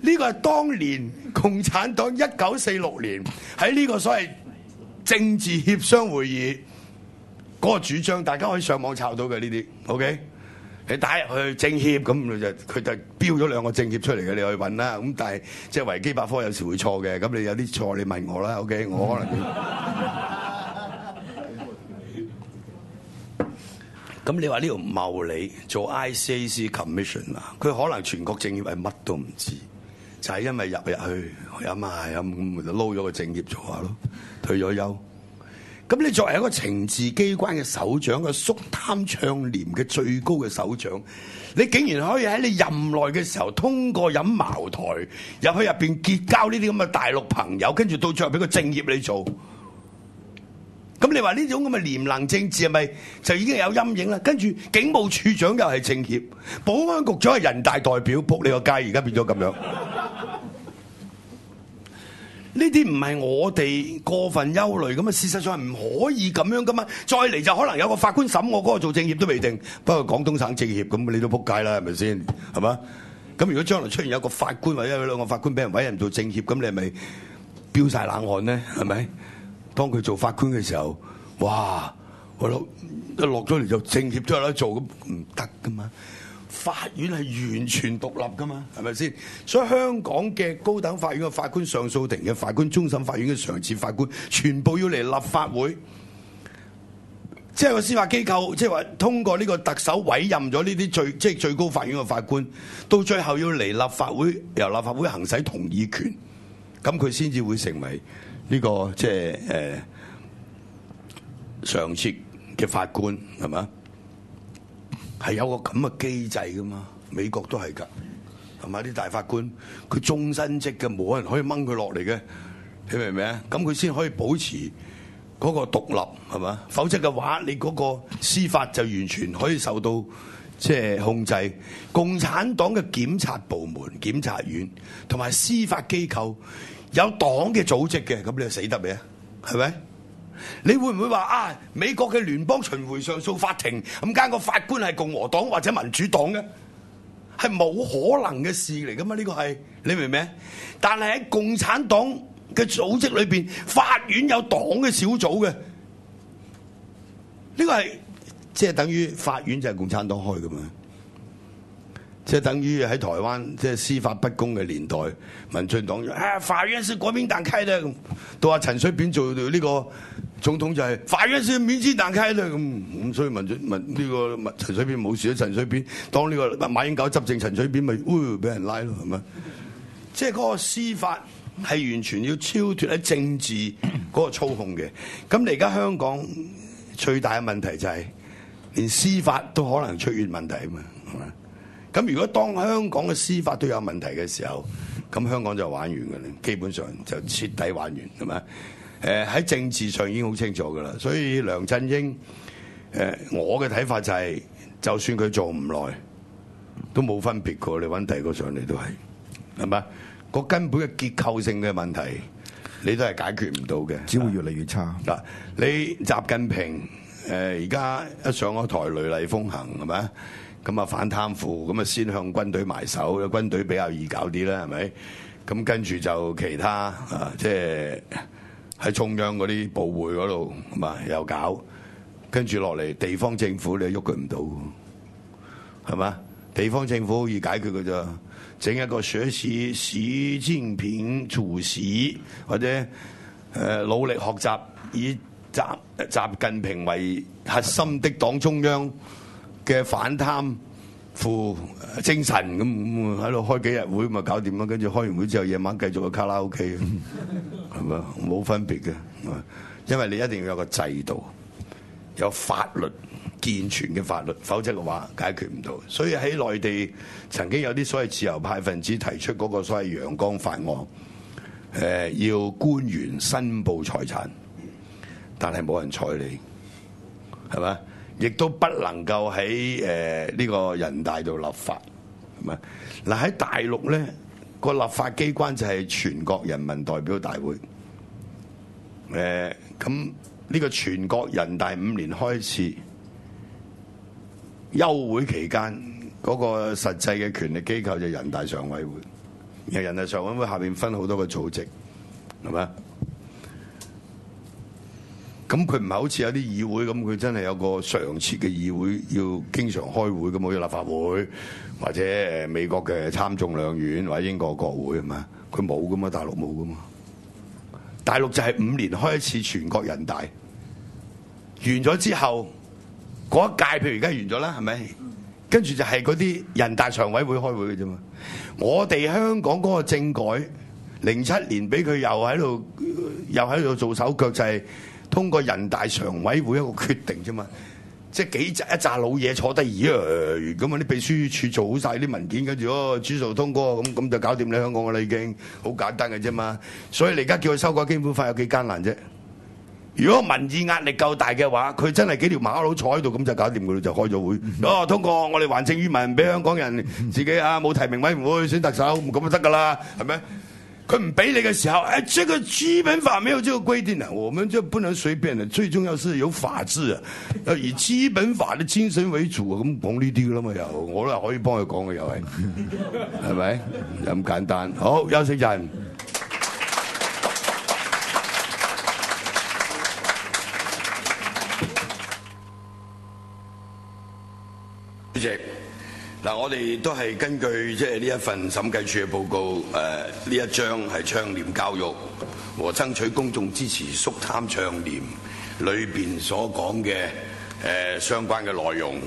呢個係當年共產黨一九四六年喺呢個所謂政治協商會議嗰個主張，大家可以上網抄到嘅呢啲，OK？你打入去政協咁佢就佢就標咗兩個政協出嚟嘅，你去揾啦。咁但係即係維基百科有時會錯嘅，咁你有啲錯你問我啦，OK？我可能咁你話呢條茂利做 ICAC commission 啊，佢可能全國政協係乜都唔知，就係、因為入入去飲下飲咁，咪就撈咗個政協做下咯，退咗休。咁你作為一個情治機關嘅首長，個肅貪倡廉嘅最高嘅首長，你竟然可以喺你任內嘅時候，通過飲茅台入去入邊結交呢啲咁嘅大陸朋友，跟住到最後俾個政協你做。咁你話呢種咁嘅廉能政治係咪就已經有陰影啦？跟住警務處長又係政協，保安局長係人大代表，仆你個街，而家變咗咁樣。呢啲唔係我哋過分憂慮咁啊！事實上係唔可以咁樣噶嘛。再嚟就可能有個法官審我嗰個做政協都未定。不過廣東省政協咁，你都仆街啦，係咪先？係嘛？咁如果將來出現有個法官或者有兩個法官俾人委任做政協，咁你咪飆晒冷汗咧？係咪？當佢做法官嘅時候，哇！我落一落咗嚟就政協都有得做，咁唔得噶嘛。法院係完全獨立噶嘛，係咪先？所以香港嘅高等法院嘅法官、上訴庭嘅法官、終審法院嘅常設法官，全部要嚟立法會，即係個司法機構，即係話通過呢個特首委任咗呢啲最即係最高法院嘅法官，到最後要嚟立法會，由立法會行使同意權，咁佢先至會成為呢、個即係誒、常設嘅法官，係嘛？係有個咁嘅機制噶嘛？美國都係㗎，係咪？啲大法官佢終身職嘅，冇人可以掹佢落嚟嘅，你明唔明啊？咁佢先可以保持嗰個獨立係嘛？否則嘅話，你嗰個司法就完全可以受到即係控制。共產黨嘅檢察部門、檢察院同埋司法機構有黨嘅組織嘅，咁你就死得未啊？係咪？你會唔會話啊？美國嘅聯邦巡回上訴法庭咁間個法官係共和黨或者民主黨嘅？係冇可能嘅事嚟噶嘛？呢個係你明唔明？但係喺共產黨嘅組織裏邊，法院有黨嘅小組嘅，呢個係即係等於法院就係共產黨開噶嘛？即係等於喺台灣即係司法不公嘅年代，民進黨啊法院是國民黨開的，咁到阿陳水扁做呢個總統就係、法院是民進黨開的咁，咁所以民進民呢個陳水扁冇事，陳水扁當呢個馬英九執政，陳水扁咪會俾人拉咯，係咪？即係嗰個司法係完全要超脫喺政治嗰個操控嘅。咁你而家香港最大嘅問題就係、連司法都可能出現問題啊嘛，係咪？咁如果當香港嘅司法都有問題嘅時候，咁香港就玩完嘅啦，基本上就徹底玩完，係咪？誒喺政治上已經好清楚噶啦，所以梁振英誒我嘅睇法就係、就算佢做唔耐，都冇分別過，你揾第二個上嚟都係，係咪？個根本嘅結構性嘅問題，你都係解決唔到嘅，只會越嚟越差。嗱，你習近平誒而家一上咗台雷厲風行係咪？咁啊反貪腐，咁啊先向軍隊埋手，軍隊比較易搞啲啦，係咪？咁跟住就其他啊，即係喺中央嗰啲部會嗰度，咁啊又搞，跟住落嚟地方政府你喐佢唔到，係嘛？地方政府好易解決嘅咋，整一個學習習近平主席或者誒努力學習以習習近平為核心的黨中央嘅反貪腐精神咁喺度開幾日會咪搞掂啦？跟住開完會之後，夜晚繼續去卡拉 OK，係咪？冇分別嘅，因為你一定要有個制度，有法律健全嘅法律，否則嘅話解決唔到。所以喺內地曾經有啲所謂自由派分子提出嗰個所謂陽光法案，誒要官員申報財產，但係冇人睬你，係咪？亦都不能夠喺誒呢個人大度立法，係咪？嗱喺大陸咧，個立法機關就係全國人民代表大會。誒咁呢個全國人大五年開始休會期間，嗰、個實際嘅權力機構就係人大常委會。然後人大常委會下邊分好多個組織，係咪？咁佢唔係好似有啲議會咁，佢真係有個常設嘅議會，要經常開會咁，好似立法會或者美國嘅參眾兩院或者英國國會係嘛？佢冇噶嘛，大陸冇噶嘛。大陸就係五年開一次全國人大，完咗之後嗰一屆，譬如而家完咗啦，係咪？跟住就係嗰啲人大常委會開會嘅啫嘛。我哋香港嗰個政改，零七年俾佢又喺度又喺度做手腳，就係、通過人大常委會一個決定啫嘛，即係幾隻一扎老嘢坐低，咦咁啊啲秘書處做好晒啲文件，跟住哦主數通過，咁咁就搞掂你香港噶啦，已經好簡單嘅啫嘛。所以你而家叫佢修改基本法有幾艱難啫？如果民意壓力夠大嘅話，佢真係幾條馬佬坐喺度，咁就搞掂佢啦，就開咗會。哦，通過我哋還政於民，俾香港人自己啊冇提名委員會選特首，咁就得噶啦，係咪？佢唔俾你嘅時候，誒，這個基本法沒有這個規定啊，我們就不能隨便的，最重要是有法治啊，要 以基本法的精神為主啊，咁讲呢啲噶啦嘛又，我都係可以幫佢講嘅又係，係咪？咁簡單，好，休息陣。主席。嗱，我哋都係根據即係呢一份審計署嘅報告，誒呢一章係倡廉教育和爭取公眾支持、縮貪倡廉裏邊所講嘅誒相關嘅內容，誒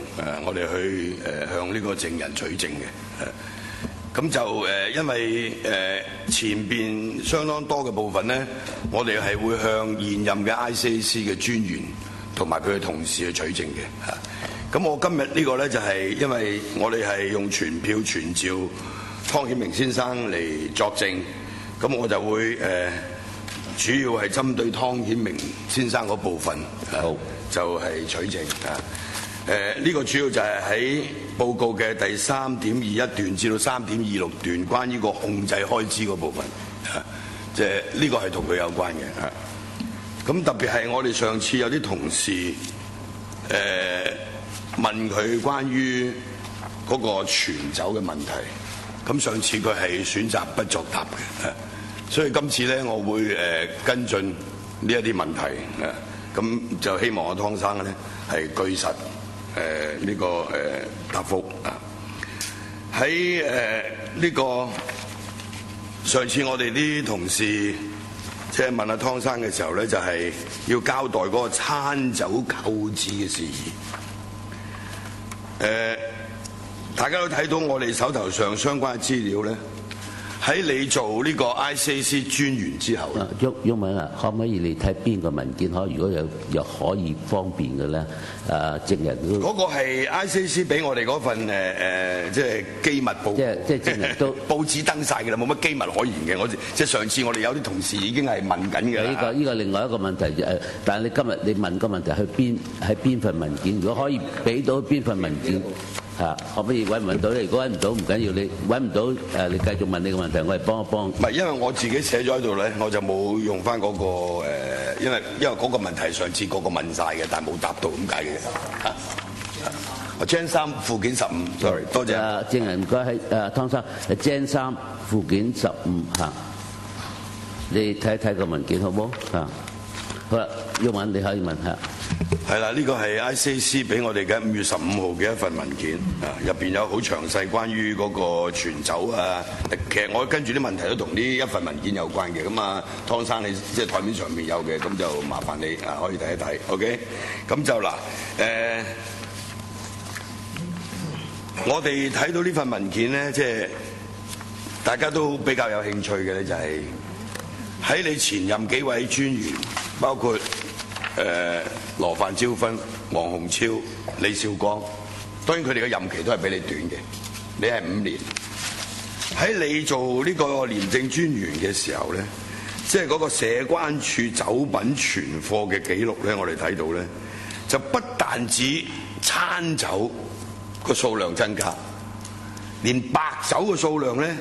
我哋去誒向呢個證人取證嘅。咁就誒，因為誒前邊相當多嘅部分咧，我哋係會向現任嘅 ICAC 嘅專員同埋佢嘅同事去取證嘅嚇。咁我今日呢個呢，就係因為我哋係用全票傳召湯顯明先生嚟作證，咁我就會誒、呃主要係針對湯顯明先生嗰部分，就係取證啊。誒、呢、個主要就係喺報告嘅第三點二一段至到三點二六段，關於個控制開支嗰部分，啊，即係呢個係同佢有關嘅啊。咁特別係我哋上次有啲同事誒、問佢關於嗰個傳走嘅問題，咁上次佢係選擇不作答嘅，所以今次咧我會誒、跟進呢一啲問題，咁就希望阿湯生咧係據實誒呢、個誒、答覆啊。喺誒呢個上次我哋啲同事即係問阿湯生嘅時候咧，就係、要交代嗰個餐酒購置嘅事宜。誒、大家都睇到我哋手头上相关嘅资料咧，喺你做呢個 ICAC 專員之後咧啊，鬱鬱文啊，可唔可以你睇邊個文件可？如果有有可以方便嘅咧，誒證人都嗰個係 ICAC 俾我哋嗰份誒誒，即係機密報告，即係即係證人 都報紙登晒嘅啦，冇乜機密可言嘅。我即係上次我哋有啲同事已經係問緊嘅呢、個啦。呢、個另外一個問題就誒，但係你今日你問個問題去邊喺邊份文件？如果可以俾到邊份文件嚇，可唔可以揾唔揾到咧？如果揾唔到唔緊要，你揾唔到誒，你繼續問你個問題，我哋幫一幫。唔係，因為我自己寫咗喺度咧，我就冇用翻嗰個誒，因為因為嗰個問題上次個個問晒嘅，但係冇答到咁解嘅。嚇，我張三附件十五，sorry，多謝。啊證人唔該喺誒湯生誒張三附件十五嚇，你睇一睇個文件好冇嚇？好啦，鬱文你可以問下。係啦，呢個係 ICAC 俾我哋嘅五月十五號嘅一份文件啊，入邊有好詳細關於嗰個傳走啊。其實我跟住啲問題都同呢一份文件有關嘅。咁啊，湯生你即係台面上面有嘅，咁就麻煩你啊可以睇一睇，OK？咁就嗱誒、我哋睇到呢份文件咧，即係大家都比較有興趣嘅咧，就係喺你前任幾位專員，包括誒、呃、羅范椒芬、黃洪超、李少光，當然佢哋嘅任期都係比你短嘅，你係五年。喺你做呢個廉政專員嘅時候咧，即係嗰個社關處酒品存貨嘅記錄咧，我哋睇到咧，就不但止餐酒個數量增加，連白酒嘅數量咧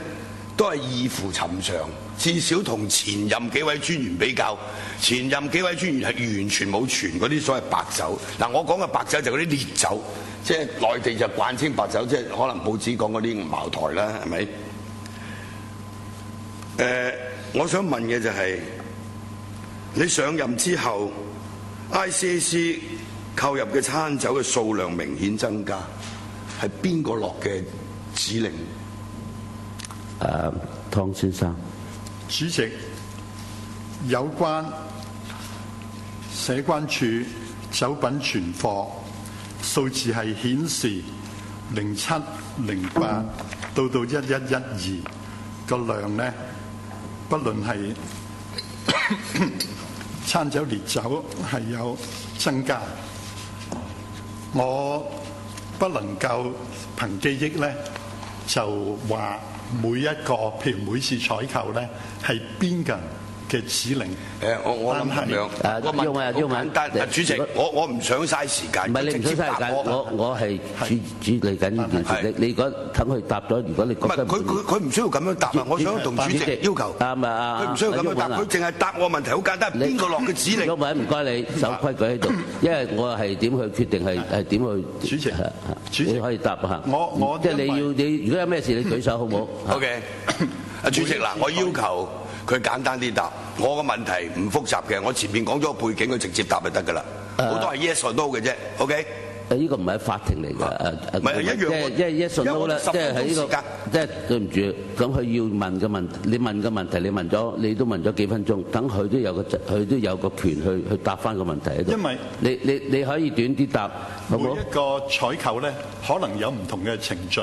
都係異乎尋常，至少同前任幾位專員比較，前任幾位專員係完全冇傳嗰啲所謂白酒。嗱，我講嘅白酒就嗰啲烈酒，即係內地就慣稱白酒，即係可能報紙講嗰啲茅台啦，係咪？誒、我想問嘅就係、你上任之後，ICAC 購入嘅餐酒嘅數量明顯增加，係邊個落嘅指令？誒湯先生，主席，有關社關處酒品存貨數字係顯示零七零八到到一一一二個量呢，不論係 餐酒烈酒係有增加。我不能夠憑記憶咧，就話每一個譬如每次採購咧係邊個人嘅指令。誒，我我諗咁樣。誒個問題用啊好用啊簡單。啊主席，我我唔想嘥時間，唔係你唔直接想嘥時間，答我我我係主主理緊呢件事。你你如果等佢答咗，如果你唔係覺得佢佢佢唔需要咁樣答啊！我想同主席要求，啱啊佢唔需要咁樣答，啊佢淨係答我問題好簡單，邊個落嘅指令毓？民唔該你守規矩喺度，因為我係點去決定係係點去。主席主席你可以答下。我我即係你要你如果有咩事你舉手好唔好 OK，阿主席嗱，我要求佢簡單啲答。我個問題唔複雜嘅，我前面講咗個背景，佢直接答就得㗎啦。好多係 yes or no 嘅啫。OK，誒呢個唔係法庭嚟㗎，誒誒唔係一樣即係即係 yes or no 啦，即係喺呢個即係對唔住，咁佢要問嘅問題，你問嘅問題你問咗，你都問咗幾分鐘，等佢都有個佢都有個權去去答翻個問題喺度。因為你你你可以短啲答，好冇？每一個採購咧，可能有唔同嘅程序。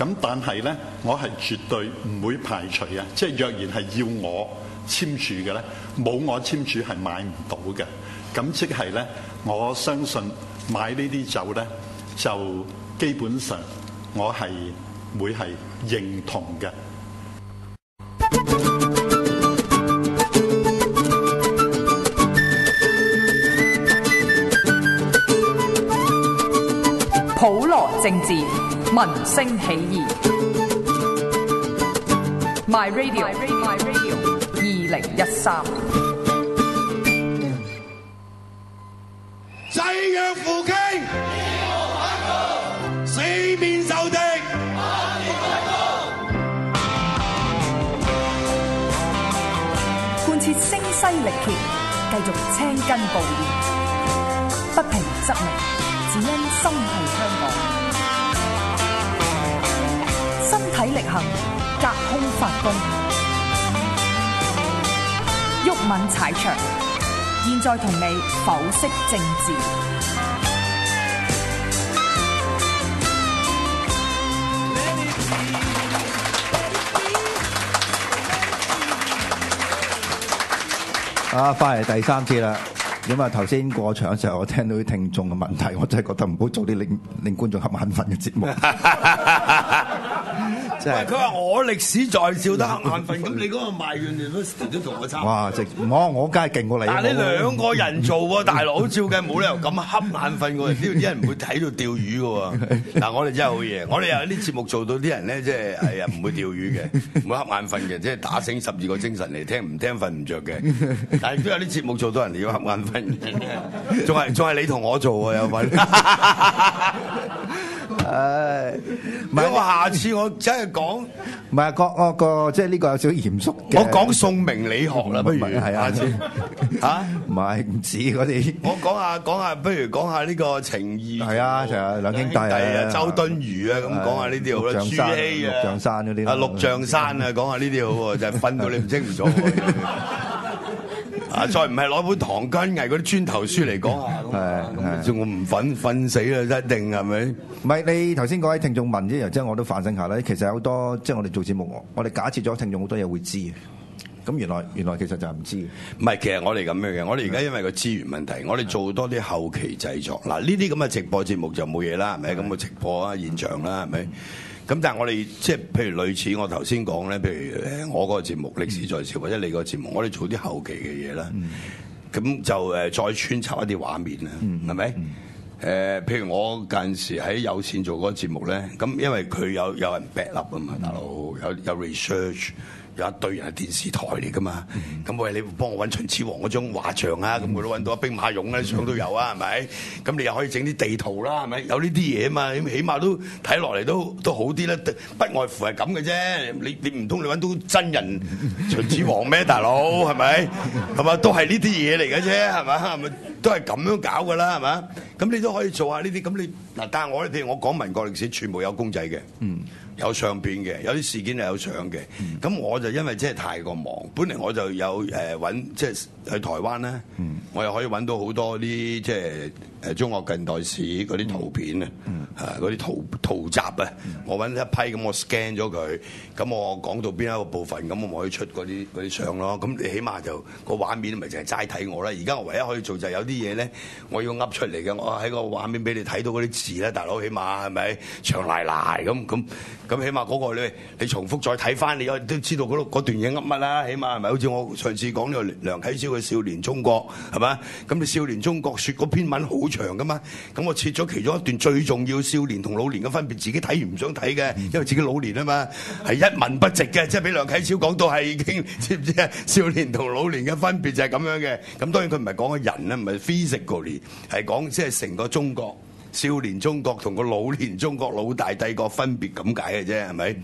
咁但係咧，我係絕對唔會排除啊！即係若然係要我簽署嘅咧，冇我簽署係買唔到嘅。咁即係咧，我相信買呢啲酒咧，就基本上我係會係認同嘅。普羅政治，民聲起義。My Radio，My Radio，二零一三。濟弱扶傾，四面受敵。貫徹聲嘶力竭，繼續青筋暴裂，不平則鳴，只因心繫體力行，隔空發功，毓民踩場，現在同你剖析政治。啊，翻嚟第三次啦。咁啊，頭先過場嘅時候，我聽到啲聽眾嘅問題，我真係覺得唔好做啲令令觀眾瞌眼瞓嘅節目。佢話我歷史在笑得瞌眼瞓，咁你嗰個賣完 university 都同我差。哇！直我我梗係勁過你。但係你我兩個人做喎，大佬照計冇理由咁瞌眼瞓喎，呢度啲人唔會睇到釣魚嘅喎。嗱，我哋真係好嘢，我哋有啲節目做到啲人咧，即係係啊唔會釣魚嘅，唔會瞌眼瞓嘅，即係打醒十二個精神嚟聽，唔聽瞓唔着嘅。但係都有啲節目做到人哋要瞌眼瞓嘅，仲係仲係你同我做喎有份。唉，唔唔係我下次我真係講，唔係個我個即係呢個有少少嚴肅嘅。我講宋明理學啦，不如係啊下次嚇。唔係 唔止嗰啲。我講下講下，不如講下呢個情義。係啊就係兩兄弟啊啊，周敦頤啊，咁講下呢啲好啦。朱熹啊，陸象山嗰啲啦啊，陸象山啊，講下呢啲好喎，就係瞓到你唔清唔楚喎。啊，再唔係攞本唐根毅嗰啲磚頭書嚟講 啊，咁我唔瞓瞓死啦，一定係咪？唔係你頭先嗰位聽眾問之後，即係我都反省下啦。其實好多即係我哋做節目，我我哋假設咗聽眾好多嘢會知嘅。咁原來原來其實就係唔知嘅。唔係，其實我哋咁樣嘅，我哋而家因為個資源問題，我哋做多啲後期製作。嗱，呢啲咁嘅直播節目就冇嘢啦，係咪？咁嘅直播啊，現場啦，係咪？咁但係我哋即係譬如類似我頭先講咧，譬如誒我嗰個節目《歷史在笑》或者你嗰個節目，我哋做啲後期嘅嘢啦。咁就誒再穿插一啲畫面啦，係咪？誒，譬如我近時喺有線做嗰個節目咧，咁因為佢有有人 back up 啊嘛，大佬有有 research。有一堆人係電視台嚟噶嘛，咁喂你幫我揾秦始皇嗰張畫像啊，咁我都揾到兵馬俑咧，相都有啊，係咪？咁你又可以整啲地圖啦，係咪？有呢啲嘢啊嘛，起碼都睇落嚟都都好啲啦，不外乎係咁嘅啫。你你唔通你揾到真人秦始皇咩，大佬係咪？係嘛，都係呢啲嘢嚟嘅啫，係咪？係咪都係咁樣搞噶啦，係嘛？咁你都可以做下呢啲，咁你嗱，但係我譬如我講民國歷史，全部有公仔嘅，嗯。有相片嘅，有啲事件係有相嘅。咁、我就因為真係太過忙，本嚟我就有誒揾、即係去台灣咧，我又可以揾到好多啲即係誒中國近代史嗰啲圖片啊，啊嗰啲圖圖集啊，我揾一批咁我 scan 咗佢，咁我講到邊一個部分，咁我咪可以出嗰啲嗰啲相咯。咁你起碼就個畫面咪淨係齋睇我啦。而家我唯一可以做就係有啲嘢咧，我要噏出嚟嘅，我喺個畫面俾你睇到嗰啲字咧，大佬起碼係咪長賴賴咁咁。咁起碼嗰個你你重複再睇翻，你都知道嗰度嗰段嘢噏乜啦，起碼係咪？好似我上次講呢個梁啟超嘅《少年中國》係咪？咁你《少年中國》説嗰篇文好長噶嘛？咁我切咗其中一段最重要少年同老年嘅分別，自己睇完唔想睇嘅，因為自己老年啊嘛，係一文不值嘅，即係俾梁啟超講到係已經知唔知啊？少年同老年嘅分別就係咁樣嘅。咁當然佢唔係講個人啦，唔係 physically，係講即係成個中國。少年中國同個老年中國老大帝國分別咁解嘅啫，係咪？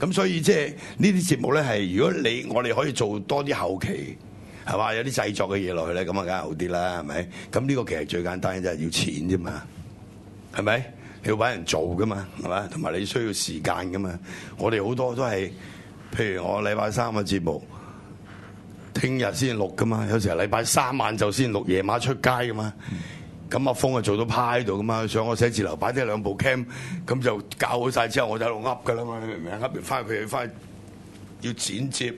咁所以即係呢啲節目咧，係如果你我哋可以做多啲後期，係嘛？有啲製作嘅嘢落去咧，咁啊梗係好啲啦，係咪？咁呢個其實最簡單就係要錢啫嘛，係咪？你要揾人做噶嘛，係嘛？同埋你需要時間噶嘛。我哋好多都係，譬如我禮拜三嘅節目。聽日先錄噶嘛，有時候禮拜三晚就先錄，夜晚出街噶嘛。咁阿峰啊做到趴喺度噶嘛，上我寫字樓擺低兩部 cam，咁就教好晒之後，我就喺度噏噶啦嘛，你明唔明啊？噏完翻去翻要剪接，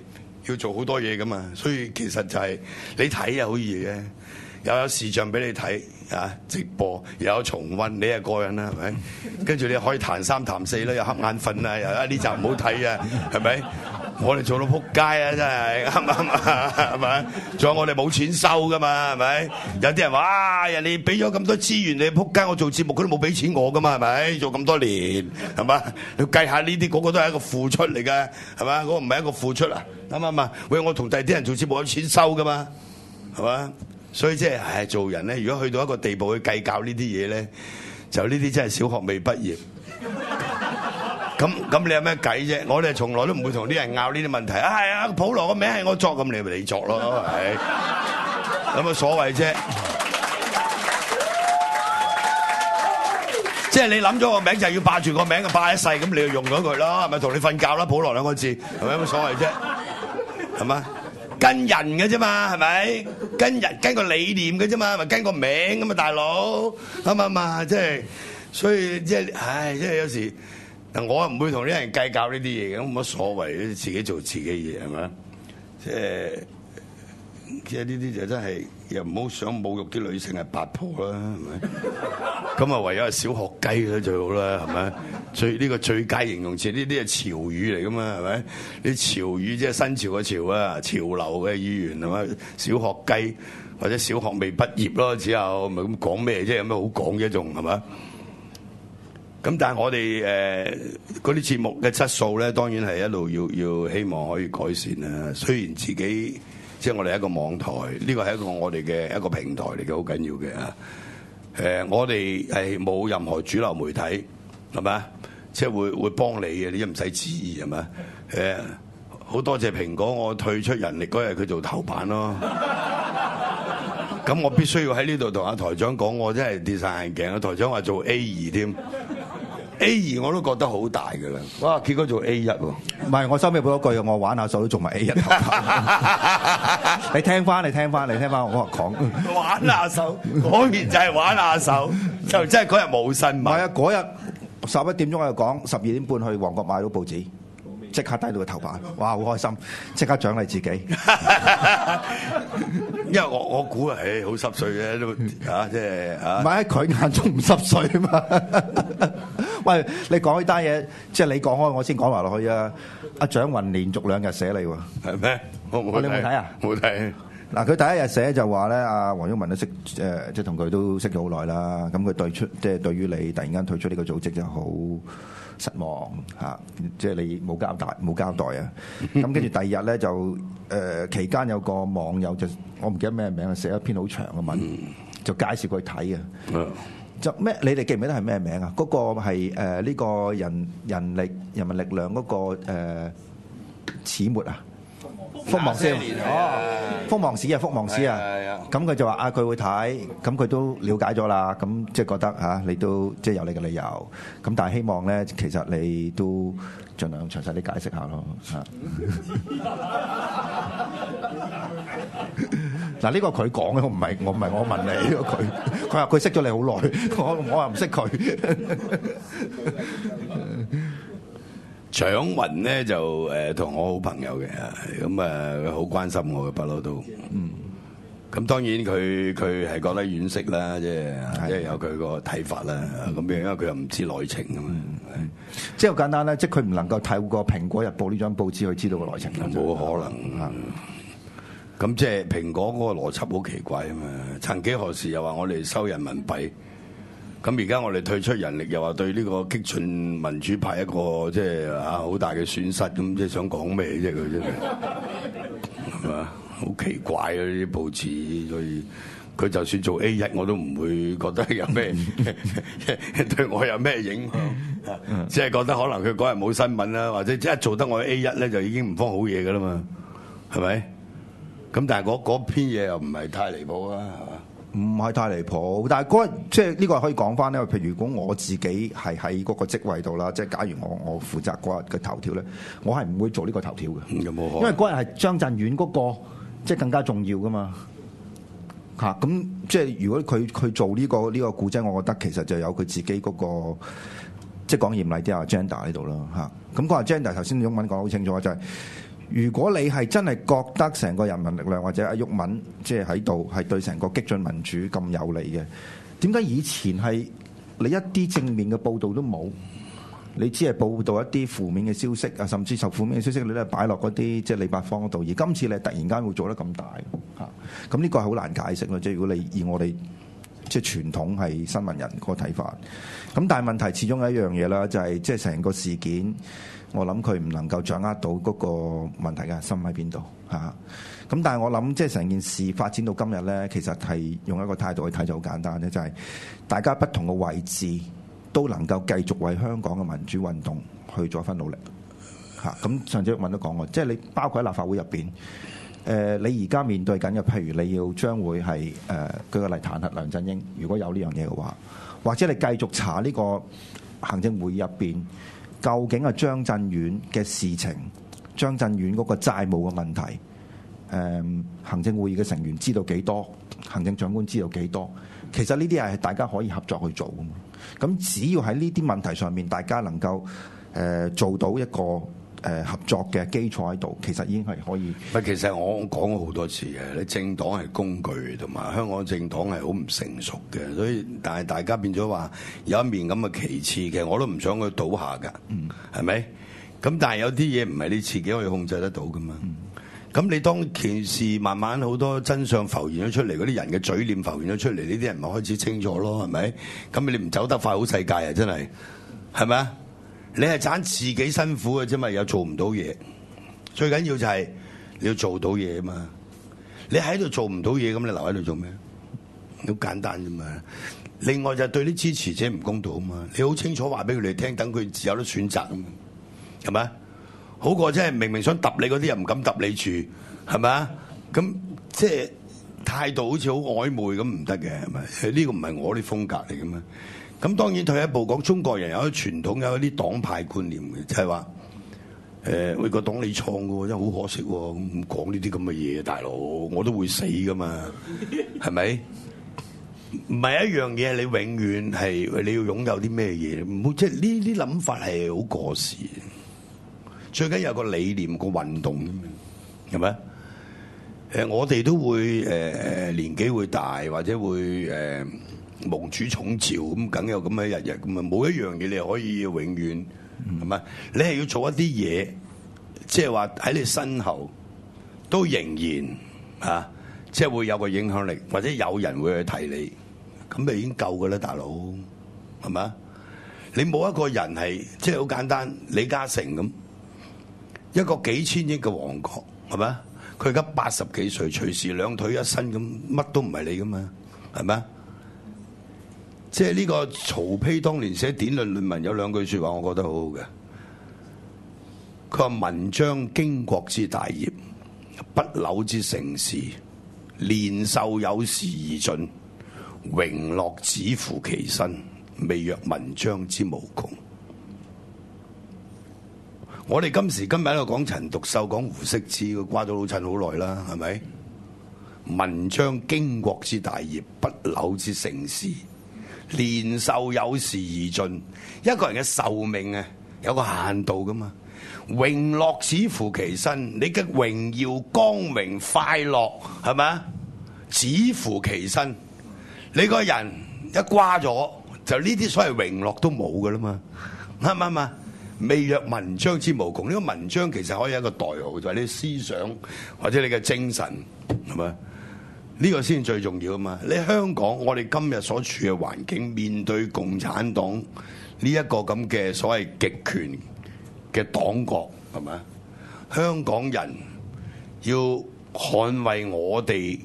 要做好多嘢噶嘛，所以其實就係、你睇啊好易嘅。又有視像俾你睇啊，直播又有重温，你係個人啦，係咪？跟住你可以彈三彈四啦，又瞌眼瞓啊，又啊呢集唔好睇啊，係咪？我哋做到撲街啊，真係啱唔啱啊？係咪？仲有我哋冇錢收噶嘛，係咪？有啲人話啊，人哋俾咗咁多資源你撲街，我做節目佢都冇俾錢我噶嘛，係咪？做咁多年係嘛？你計下呢啲，嗰個都係一個付出嚟嘅，係嘛？嗰個唔係一個付出啊，啱唔啱啊？喂，我同第二啲人做節目有錢收噶嘛，係嘛？所以即係唉，做人咧，如果去到一個地步去計較呢啲嘢咧，就呢啲真係小學未畢業。咁咁你有咩計啫？我哋從來都唔會同啲人拗呢啲問題。啊係啊，普羅個名係我作，咁你咪你作咯，係有乜所謂啫？即係你諗咗個名就要霸住個名，就霸一世，咁你就用咗佢咯，係咪？同你瞓覺啦，普羅兩個字，係咪有乜所謂啫？係嘛？跟人嘅啫嘛，係咪？跟人跟個理念嘅啫嘛，咪跟個名咁嘛，大佬啱唔啱啊？即係所以即係唉，即係有時。嗱，我唔會同啲人計較呢啲嘢嘅，冇乜所謂，自己做自己嘢係咪？即係即係呢啲就真係又唔好想侮辱啲女性係八婆啦，係咪？咁啊，唯有係小學雞咧最好啦，係咪？最呢個最佳形容詞，呢啲係潮語嚟噶嘛，係咪？啲潮語即係新潮嘅潮啊，潮流嘅語言係咪？小學雞或者小學未畢業咯，只有咪咁講咩啫？有咩好講啫？仲係咪？咁但係我哋誒嗰啲節目嘅質素咧，當然係一路要要希望可以改善啦。雖然自己即係我哋一個網台，呢個係一個我哋嘅一個平台嚟嘅，好緊要嘅啊。誒，我哋係冇任何主流媒體，係咪啊？即係會會幫你嘅，你都唔使旨意係咪？誒，好多謝蘋果，我退出人力嗰日佢做頭版咯。咁我必須要喺呢度同阿台長講，我真係跌晒眼鏡。阿台長話做 A 二添。A 二我都覺得好大噶啦，哇！結果做 A 一喎，唔係我收尾補一句，我玩下手都做埋 A 一。你聽翻，你聽翻，你聽翻，我話講玩下手，果然就係玩下手，就真係嗰日冇新聞。唔係啊，嗰日十一點鐘我就講，十二點半去旺角買到報紙，即刻低到個頭髮，哇！好開心，即刻獎勵自己。因為我我估啊，唉，好濕碎嘅都啊，即係啊，唔係喺佢眼中唔濕碎啊嘛。喂，你講呢單嘢，即係你講開，我先講埋落去啊！阿蔣雲連續兩日寫你喎，係咩？我冇你有冇睇啊？冇睇。嗱，佢第一日寫就話咧，阿黃毓民都識誒，即係同佢都識咗好耐啦。咁佢對出即係對於你突然間退出呢個組織就好失望嚇，即係你冇交代冇交代啊。咁跟住第二日咧就誒期間有個網友就我唔記得咩名啊，寫一篇好長嘅文，就介紹佢睇嘅。就咩？你哋記唔記得係咩名啊？嗰、個係誒呢個人人力人民力量嗰、個誒始末啊？福望先哦，福望史啊，福望史啊。咁佢就話啊，佢會睇，咁佢都了解咗啦，咁即係覺得嚇你都即係有你嘅理由，咁但係希望咧，其實你都盡量詳細啲解釋下咯嚇。嗱，呢個佢講嘅，我唔係我唔係我問你，佢佢話佢識咗你好耐，我我又唔識佢。蔣雲咧就誒同我好朋友嘅，咁啊佢好關心我嘅不嬲都。嗯。咁當然佢佢係覺得惋惜啦，即係即係有佢個睇法啦。咁因為佢又唔知內情啊嘛。即係好簡單咧，即係佢唔能夠透過《蘋果日報》呢張報紙去知道個內情。冇可能啊！咁即係蘋果嗰個邏輯好奇怪啊嘛！曾幾何時又話我哋收人民幣，咁而家我哋退出人力，又話對呢個激進民主派一個即係啊好大嘅損失，咁即係想講咩啫？佢真係係嘛？好奇怪啊！呢啲報紙，所以佢就算做 A 一，我都唔會覺得有咩 對我有咩影響，只係覺得可能佢嗰日冇新聞啦，或者即係做得我 A 一咧，就已經唔方好嘢噶啦嘛，係咪？咁但係嗰嗰篇嘢又唔係太離譜啊，唔係太離譜，但係嗰日即係呢個可以講翻咧。譬如如果我自己係喺嗰個職位度啦，即係假如我我負責嗰日嘅頭條咧，我係唔會做呢個頭條嘅。有冇？因為嗰日係張震遠嗰個，即係更加重要噶嘛。嚇咁即係如果佢佢做呢個呢個故仔，我覺得其實就有佢自己嗰個，即係講嚴厲啲啊，agenda 喺度啦嚇。咁嗰個 agenda 頭先中文講得好清楚，就係如果你係真係覺得成個人民力量或者阿鬱敏即係喺度係對成個激進民主咁有利嘅，點解以前係你一啲正面嘅報導都冇？你只係報導一啲負面嘅消息啊，甚至受負面嘅消息你都係擺落嗰啲即係李八方嗰度，而今次你突然間會做得咁大嚇，咁呢個係好難解釋咯。即係如果你以我哋即係傳統係新聞人個睇法，咁但係問題始終有一樣嘢啦，就係即係成個事件，我諗佢唔能夠掌握到嗰個問題嘅核心喺邊度嚇。咁但係我諗即係成件事發展到今日咧，其實係用一個態度去睇就好簡單咧，就係、大家不同嘅位置都能夠繼續為香港嘅民主運動去做一分努力嚇。咁上次毓民都講過，即係你包括喺立法會入邊。誒、你而家面對緊嘅，譬如你要將會係誒、舉個例彈劾梁振英，如果有呢樣嘢嘅話，或者你繼續查呢個行政會議入邊，究竟係張振遠嘅事情，張振遠嗰個債務嘅問題，誒、行政會議嘅成員知道幾多，行政長官知道幾多，其實呢啲係大家可以合作去做噶嘛。咁只要喺呢啲問題上面，大家能夠誒、做到一個誒、合作嘅基礎喺度，其實已經係可以。唔係，其實我講過好多次嘅，你政黨係工具，同埋香港政黨係好唔成熟嘅，所以但係大家變咗話有一面咁嘅旗幟，其實我都唔想佢倒下㗎，係咪、咁但係有啲嘢唔係你自己可以控制得到噶嘛。咁、你當件事慢慢好多真相浮現咗出嚟，嗰啲人嘅嘴臉浮現咗出嚟，呢啲人咪開始清楚咯，係咪？咁你唔走得快好世界啊，真係，係咪啊？你係賺自己辛苦嘅啫嘛，又做唔到嘢。最緊要就係你要做到嘢啊嘛！你喺度做唔到嘢，咁你留喺度做咩？好簡單啫嘛。另外就對啲支持者唔公道啊嘛！你好清楚話俾佢哋聽，等佢自有得選擇啊嘛，係咪？好過即係明明想揼你嗰啲又唔敢揼你住，係咪啊？咁即係態度好似好曖昧咁唔得嘅，係咪？呢個唔係我啲風格嚟嘅嘛。咁當然退一步講，中國人有啲傳統，有一啲黨派觀念嘅，就係話。誒，喂個黨你創嘅喎，真係好可惜喎！咁講呢啲咁嘅嘢，大佬我都會死噶嘛，係咪？唔係一樣嘢，你永遠係你要擁有啲咩嘢？唔好即係呢啲諗法係好過時。最緊要有個理念、個運動，係咪？誒，我哋都會誒誒年紀會大，或者會誒蒙主寵召咁，梗有咁嘅日日咁啊！冇一樣嘢你係可以永遠。係咪？你係要做一啲嘢，即係話喺你身後都仍然啊，即係會有個影響力，或者有人會去提你，咁咪已經夠噶啦，大佬，係咪？你冇一個人係即係好簡單，李嘉誠咁一個幾千億嘅王國，係咪？佢而家八十幾歲，隨時兩腿一伸咁，乜都唔係你噶嘛，係咪？即係呢個曹丕當年寫典論論文有兩句説話，我覺得好好嘅。佢話文章經國之大業，不朽之盛事，年壽有時而盡，榮樂只乎其身，未若文章之無窮。我哋今時今日喺度講陳獨秀、講胡適之，佢瓜咗老襯好耐啦，係咪？文章經國之大業，不朽之盛事。年壽有時而盡，一個人嘅壽命啊，有個限度噶嘛。榮樂只乎其身，你嘅榮耀、光榮、快樂係咪啊？只乎其身，你個人一瓜咗，就呢啲所謂榮樂都冇噶啦嘛，啱唔啱啊？未若文章之無窮，呢個文章其實可以有一個代號，就係你思想或者你嘅精神係咪？呢個先最重要啊嘛！你香港，我哋今日所處嘅環境，面對共產黨呢一個咁嘅所謂極權嘅黨國，係咪？香港人要捍衛我哋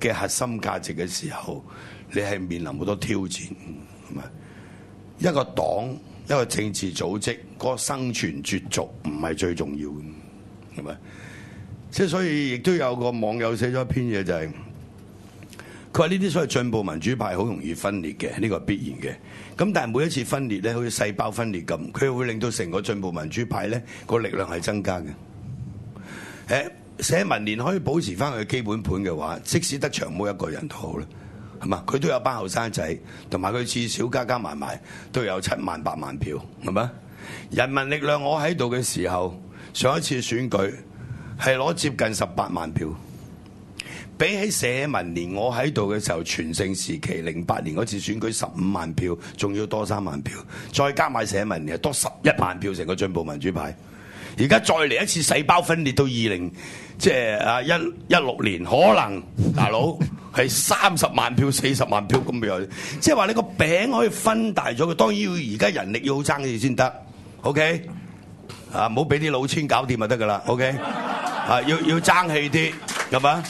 嘅核心價值嘅時候，你係面臨好多挑戰，係咪？一個黨、一個政治組織，嗰生存絕續唔係最重要嘅，係咪？即係所以，亦都有個網友寫咗一篇嘢，就係。佢話呢啲所謂進步民主派好容易分裂嘅，呢個必然嘅。咁但係每一次分裂咧，好似細胞分裂咁，佢會令到成個進步民主派咧個力量係增加嘅。誒，社民連可以保持翻佢基本盤嘅話，即使得長毛一個人都好啦，係嘛？佢都有班後生仔，同埋佢至少加加埋埋都有七萬八萬票，係嘛？人民力量我喺度嘅時候，上一次選舉係攞接近十八萬票。比起社民連我喺度嘅時候，全盛時期零八年嗰次選舉十五萬票，仲要多三萬票，再加埋社民連多十一萬票，成個進步民主派。而家再嚟一次細胞分裂到二零，即係啊一一六年，可能大佬 係三十萬票、四十萬票咁樣，即係話你個餅可以分大咗嘅。當然要而家人力要好爭氣先得，OK？啊，唔好俾啲老千搞掂就得噶啦，OK？啊，要要爭氣啲，係嘛？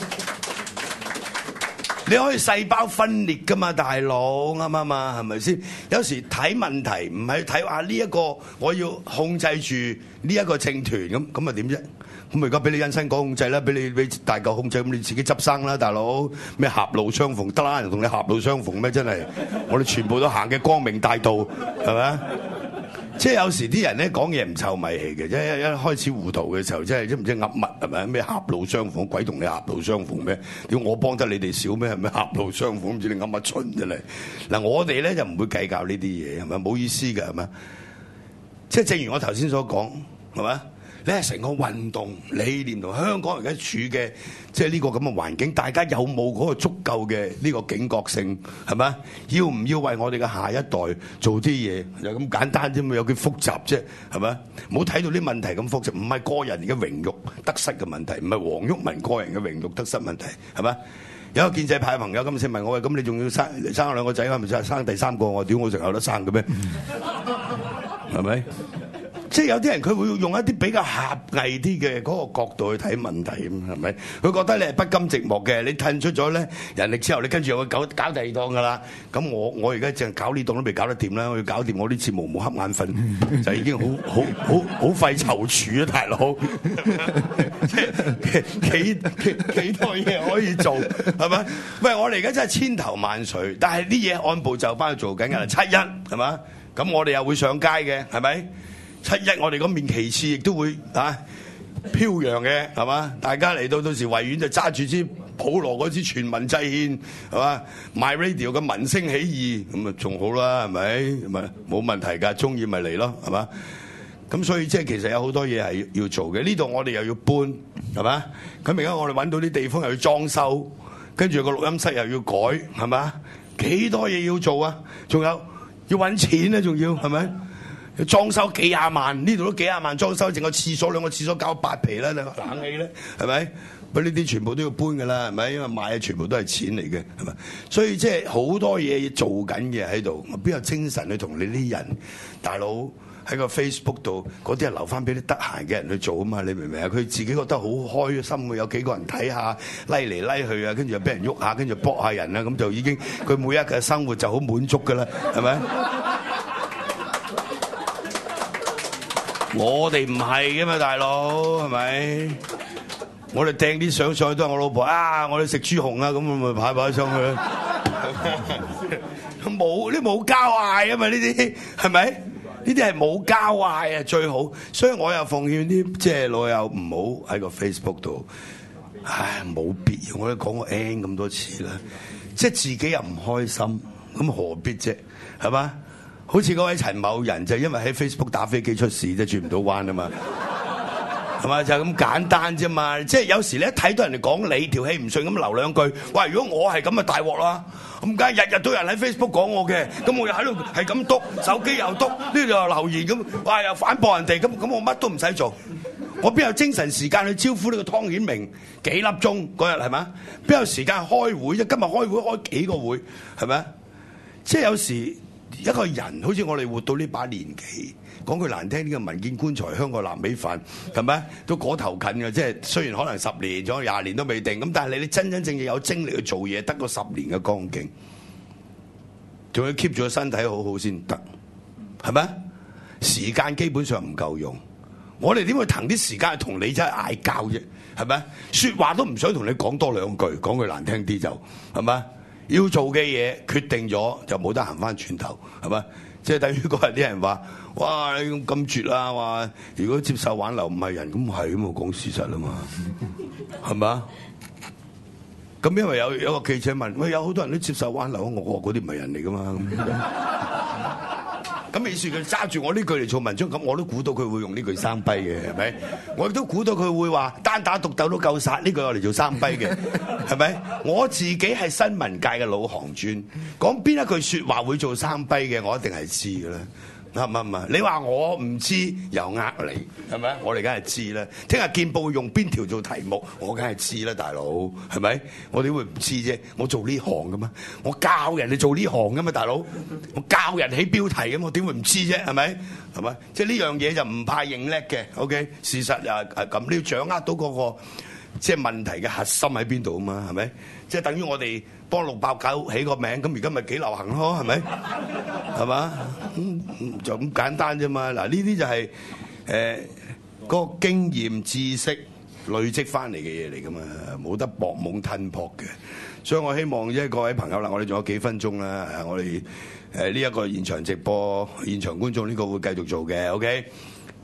你可以細胞分裂噶嘛，大佬啱唔啱啊？係咪先？有時睇問題唔係睇話呢一個我要控制住呢一個政團咁，咁啊點啫？咁咪而家俾你因新港控制啦，俾你俾大嚿控制，咁你自己執生啦，大佬。咩？狹路相逢得啦，人同你狹路相逢咩？真係我哋全部都行嘅光明大道，係咪？即係有時啲人咧講嘢唔臭米氣嘅，即係一一開始糊塗嘅時候，即係都唔知噏乜係咪？咩狹路相逢，鬼同你狹路相逢咩？要我幫得你哋少咩？係咪狹路相逢？唔知你噏乜春啫你？嗱，我哋咧就唔會計較呢啲嘢，係咪？冇意思嘅係咪？即係正如我頭先所講，係咪？你係成個運動理念同香港而家處嘅即係呢個咁嘅環境，大家有冇嗰個足夠嘅呢個警覺性係咪？要唔要為我哋嘅下一代做啲嘢？就咁簡單啫嘛，有幾複雜啫？係咪？唔好睇到啲問題咁複雜，唔係個人嘅榮辱得失嘅問題，唔係黃毓民個人嘅榮辱得失問題，係咪？有個建制派朋友今次問我喂，咁你仲要生生兩個仔，係咪生生第三個？我屌我仲有得生嘅咩？係咪？即係有啲人佢會用一啲比較狹隘啲嘅嗰個角度去睇問題咁，係咪？佢覺得你係不甘寂寞嘅，你褪出咗咧人力之後，你跟住又會搞搞第二檔噶啦。咁我我而家淨係搞呢檔都未搞得掂啦，我要搞掂我啲節目冇瞌眼瞓，就已經好好好好費躊躇啊，大佬！即係幾幾幾多嘢可以做係咪？喂，我哋而家真係千頭萬緒，但係啲嘢按部就班去做緊㗎。七一係嘛？咁我哋又會上街嘅係咪？七一我哋嗰面旗幟亦都會啊飄揚嘅係嘛？大家嚟到到時維園就揸住支普羅嗰支全民制憲係嘛？My Radio 嘅民聲起義咁啊仲好啦係咪？咪冇問題㗎，中意咪嚟咯係嘛？咁所以即係其實有好多嘢係要做嘅。呢度我哋又要搬係嘛？咁而家我哋揾到啲地方又要裝修，跟住個錄音室又要改係嘛？幾多嘢要做啊？仲有要揾錢咧，仲要係咪？裝修幾廿萬，呢度都幾廿萬裝修，淨個廁所兩個廁所搞八皮啦，冷氣咧係咪？不呢啲全部都要搬噶啦，係咪？因為買嘅全部都係錢嚟嘅，係咪？所以即係好多嘢做緊嘅喺度，我邊有精神去同你啲人大佬喺個 Facebook 度嗰啲係留翻俾啲得閒嘅人去做啊嘛？你明唔明啊？佢自己覺得好開心嘅，有幾個人睇下，拉嚟拉去啊，跟住又俾人喐下，跟住搏下人啊，咁就已經佢每一日嘅生活就好滿足噶啦，係咪？我哋唔係嘅嘛，大佬係咪？我哋掟啲相上去都係我老婆啊！我哋食豬紅啊，咁咪擺擺上去。冇，呢冇交嗌啊嘛！呢啲係咪？呢啲係冇交嗌啊，最好。所以我又奉勸啲即係老友唔好喺個 Facebook 度。唉，冇必要，我都講過 N 咁多次啦。即係自己又唔開心，咁何必啫？係嘛？好似嗰位陳某人就因為喺 Facebook 打飛機出事啫，轉唔到彎啊嘛，係嘛？就咁簡單啫嘛。即係有時你一睇到人哋講你條氣唔順咁留兩句，喂！如果我係咁啊大鑊啦，咁梗係日日都有人喺 Facebook 講我嘅，咁我又喺度係咁篤手機又篤，呢度又留言咁，哇！又反駁人哋，咁咁我乜都唔使做，我邊有精神時間去招呼呢個湯顯明幾粒鐘嗰日係嘛？邊有時間開會啫？今日開會開幾個會係咪？即係有時。一個人好似我哋活到呢把年紀，講句難聽，啲嘅民建棺材香港南美飯係咪？都嗰頭近嘅，即係雖然可能十年仲有廿年都未定，咁但係你你真真正正有精力去做嘢，得個十年嘅光景，仲要 keep 住個身體好好先得，係咪？時間基本上唔夠用，我哋點會騰啲時間去同你真係嗌交啫？係咪？説話都唔想同你講多兩句，講句難聽啲就係咪？要做嘅嘢決定咗就冇得行翻轉頭，係咪？即係等於嗰日啲人話：哇，你咁絕啊！話如果接受挽留唔係人，咁係咁我講事實啊嘛，係咪？咁因為有有個記者問：喂，有好多人都接受挽留，我話嗰啲唔係人嚟噶嘛？咁美雪佢揸住我呢句嚟做文章，咁我都估到佢會用呢句生跛嘅，係咪？我亦都估到佢會話單打獨鬥都夠殺呢句我嚟做生跛嘅，係咪？我自己係新聞界嘅老行專，講邊一句説話會做生跛嘅，我一定係知嘅啦。啱唔啱啊？你話我唔知又呃你，係咪？我哋梗係知啦。聽日見報用邊條做題目，我梗係知啦，大佬，係咪？我點會唔知啫？我做呢行噶嘛，我教人哋做呢行噶嘛，大佬，我教人起標題咁，我點會唔知啫？係咪？係咪？即係呢樣嘢就唔怕認叻嘅。OK，事實啊啊咁，你要掌握到嗰個即係問題嘅核心喺邊度啊嘛？係咪？即係等於我哋幫六百九起個名，咁而家咪幾流行咯？係咪？係嘛？就咁簡單啫嘛！嗱，呢啲就係誒嗰個經驗知識累積翻嚟嘅嘢嚟噶嘛，冇得搏懵吞撲嘅。所以我希望即係各位朋友啦，我哋仲有幾分鐘啦，我哋誒呢一個現場直播、現場觀眾呢個會繼續做嘅，OK。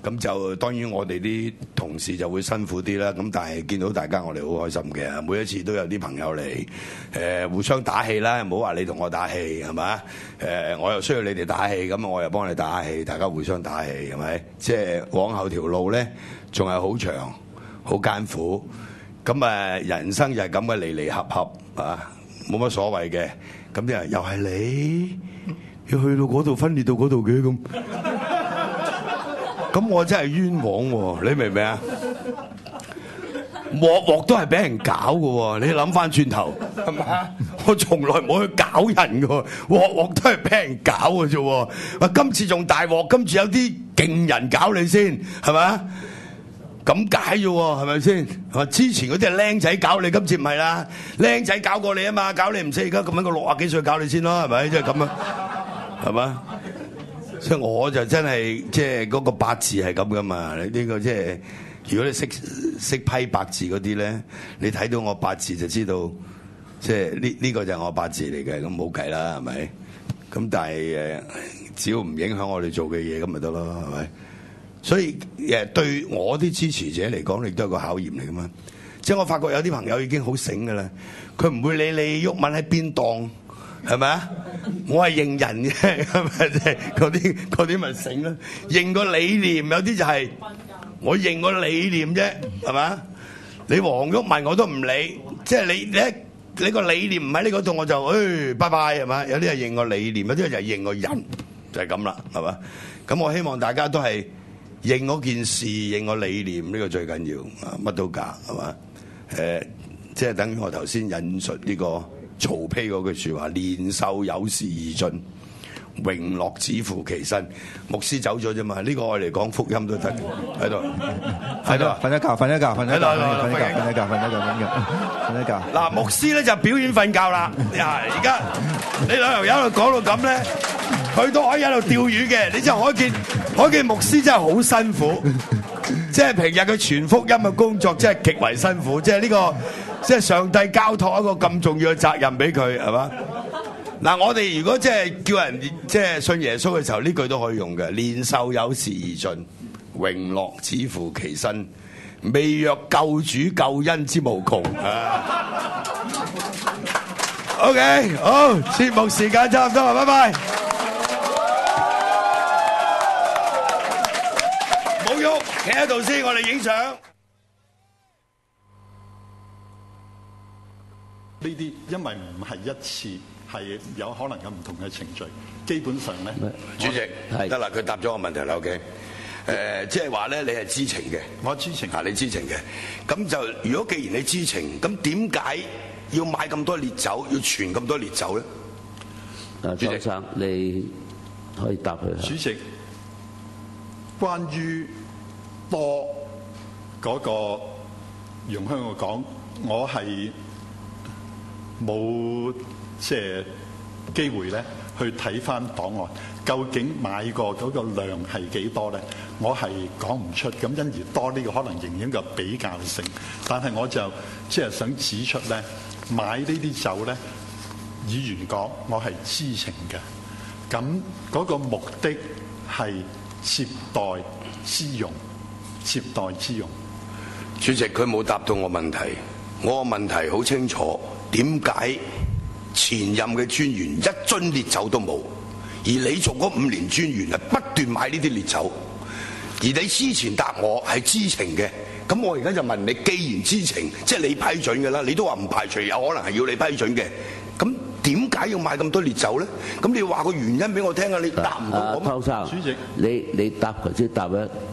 咁就當然我哋啲同事就會辛苦啲啦，咁但係見到大家我哋好開心嘅，每一次都有啲朋友嚟誒互相打氣啦，唔好話你同我打氣係嘛？誒我又需要你哋打氣，咁我又幫你打氣，大家互相打氣係咪？即係往後條路咧仲係好長、好艱苦，咁啊人生就係咁嘅離離合合啊，冇乜所謂嘅。咁啲人又係你要去到嗰度分裂到嗰度嘅咁。咁我真係冤枉喎！你明唔明啊？鑊鑊都係俾人搞嘅喎，你諗翻轉頭係咪？我從來冇去搞人嘅喎，鑊鑊都係俾人搞嘅啫喎。哇！今次仲大鑊，今次有啲勁人搞你先係咪？咁解啫喎，係咪先？係之前嗰啲係僆仔搞你，今次唔係啦，僆仔搞過你啊嘛，搞你唔死，而家咁樣個六啊幾歲搞你先咯，係咪？即係咁啊，係嘛？所以我就真係即係嗰個八字係咁噶嘛，你呢個即係如果你識識批八字嗰啲咧，你睇到我八字就知道，即係呢呢個就係我八字嚟嘅，咁冇計啦，係咪？咁但係誒，只要唔影響我哋做嘅嘢，咁咪得咯，係咪？所以誒，對我啲支持者嚟講，亦都係個考驗嚟噶嘛。即係我發覺有啲朋友已經好醒噶啦，佢唔會理你鬱文喺邊檔。係咪啊？我係認人嘅，係咪即係嗰啲嗰啲咪醒咯？認個理念，有啲就係我認個理念啫，係咪？你黃毓民我都唔理，即係你你你個理念唔喺呢嗰度，我就誒拜拜係嘛？有啲係認個理念，有啲就係認個人，就係咁啦，係嘛？咁我希望大家都係認嗰件事，認個理念，呢個最緊要啊！乜都假係嘛？誒，即係等於我頭先引述呢個。曹丕嗰句説話：年壽有時而盡，榮樂只乎其身。牧師走咗啫嘛，呢個我嚟講福音都得，喺度，喺度，瞓一覺，瞓一覺，瞓一覺，喺度瞓一覺，瞓一覺，瞓一覺，瞓一覺，瞓一覺。嗱，牧師咧就表演瞓覺啦。呀，而家你兩條友喺度講到咁咧，佢都可以喺度釣魚嘅。你真係可見，可見牧師真係好辛苦，即係平日佢傳福音嘅工作真係極為辛苦，即係呢個。即係上帝交託一個咁重要嘅責任俾佢，係嘛？嗱，我哋如果即係叫人即係信耶穌嘅時候，呢句都可以用嘅。年壽有時而盡，榮樂只乎其身，未若救主救恩之無窮。啊，OK，好，節目時間差唔多，拜拜。冇喐，企喺度先，我哋影相。呢啲因為唔係一次，係有可能有唔同嘅程序。基本上咧，主席係得啦，佢答咗我問題啦，OK。誒，即係話咧，你係知情嘅，我知情啊，你知情嘅。咁就如果既然你知情，咁點解要買咁多烈酒，要存咁多烈酒咧？啊，主席生，你可以答佢主席，關於多嗰個容香我講，我係冇即係機會咧去睇翻檔案，究竟買過嗰個量係幾多咧？我係講唔出，咁因而多呢個可能仍然個比較性，但係我就即係想指出咧，買呢啲酒咧，議員講我係知情嘅，咁嗰個目的係接待之用，接待之用。主席佢冇答到我問題，我個問題好清楚，點解前任嘅專員一樽烈酒都冇，而你做嗰五年專員係不斷買呢啲烈酒，而你之前答我係知情嘅，咁我而家就問你，既然知情，即係你批准嘅啦，你都話唔排除有可能係要你批准嘅，咁點解要買咁多烈酒咧？咁你話個原因俾我聽啊！你答唔到我咩湯生，主席你你答頭先答咧，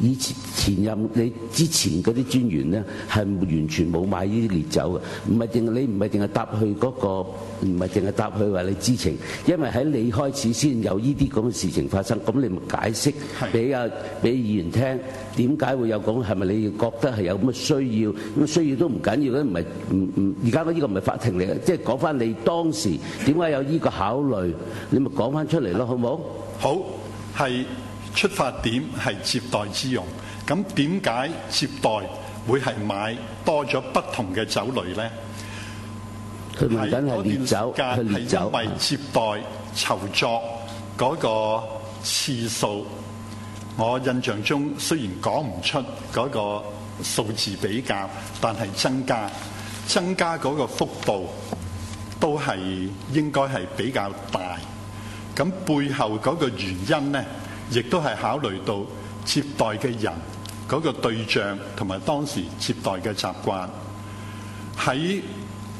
以前前任你之前嗰啲專員咧係完全冇買呢啲烈酒嘅，唔係淨係你唔係淨係答佢嗰個，唔係淨係答佢話你知情，因為喺你開始先有呢啲咁嘅事情發生，咁你咪解釋係俾啊俾議員聽點解會有咁，係咪你覺得係有咁嘅需要？咁需要都唔緊要嘅，唔係唔唔，而家呢個唔係法庭嚟嘅，即係講翻你當時點解有呢個考慮，你咪講翻出嚟咯，好唔好？好係出發點係接待之用，咁點解接待會係買多咗不同嘅酒類呢？佢問緊係酒，段時間係係烈酒。因。為接待籌作嗰個次數，我印象中雖然講唔出嗰個數字比較，但係增加增加嗰個幅度都係應該係比較大。咁背後嗰個原因呢，亦都係考慮到接待嘅人嗰個對象同埋當時接待嘅習慣。喺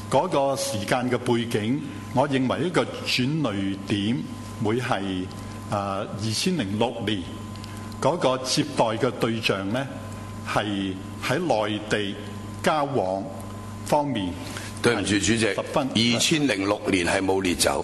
嗰個時間嘅背景，我認為一個轉捩點會係誒二千零六年嗰、個接待嘅對象呢，係喺內地交往方面。對唔住，主席，二千零六年係冇列酒，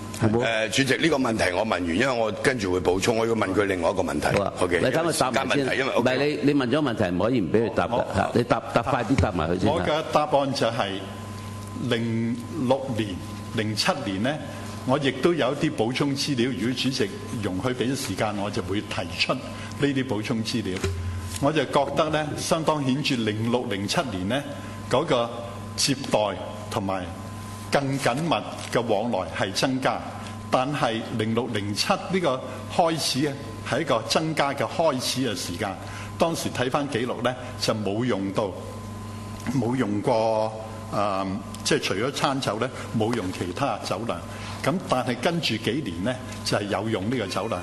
主席呢個問題我問完，因為我跟住會補充，我要問佢另外一個問題好啊。OK，你等佢答埋先。因為唔係你你問咗問題唔可以唔俾佢答你答答快啲答埋佢先我嚇。嘅答案就係零六年、零七年呢，我亦都有一啲補充資料。如果主席容許俾啲時間，我就會提出呢啲補充資料。我就覺得呢，相當顯著。零六、零七年呢，嗰、個接待同埋更緊密嘅往來係增加，但係零六、零七呢個開始啊，係一個增加嘅開始嘅時間。當時睇翻記錄呢，就冇用到。冇用過誒、呃即係除咗餐酒咧，冇用其他酒量。咁但係跟住幾年咧，就係、有用呢個酒量。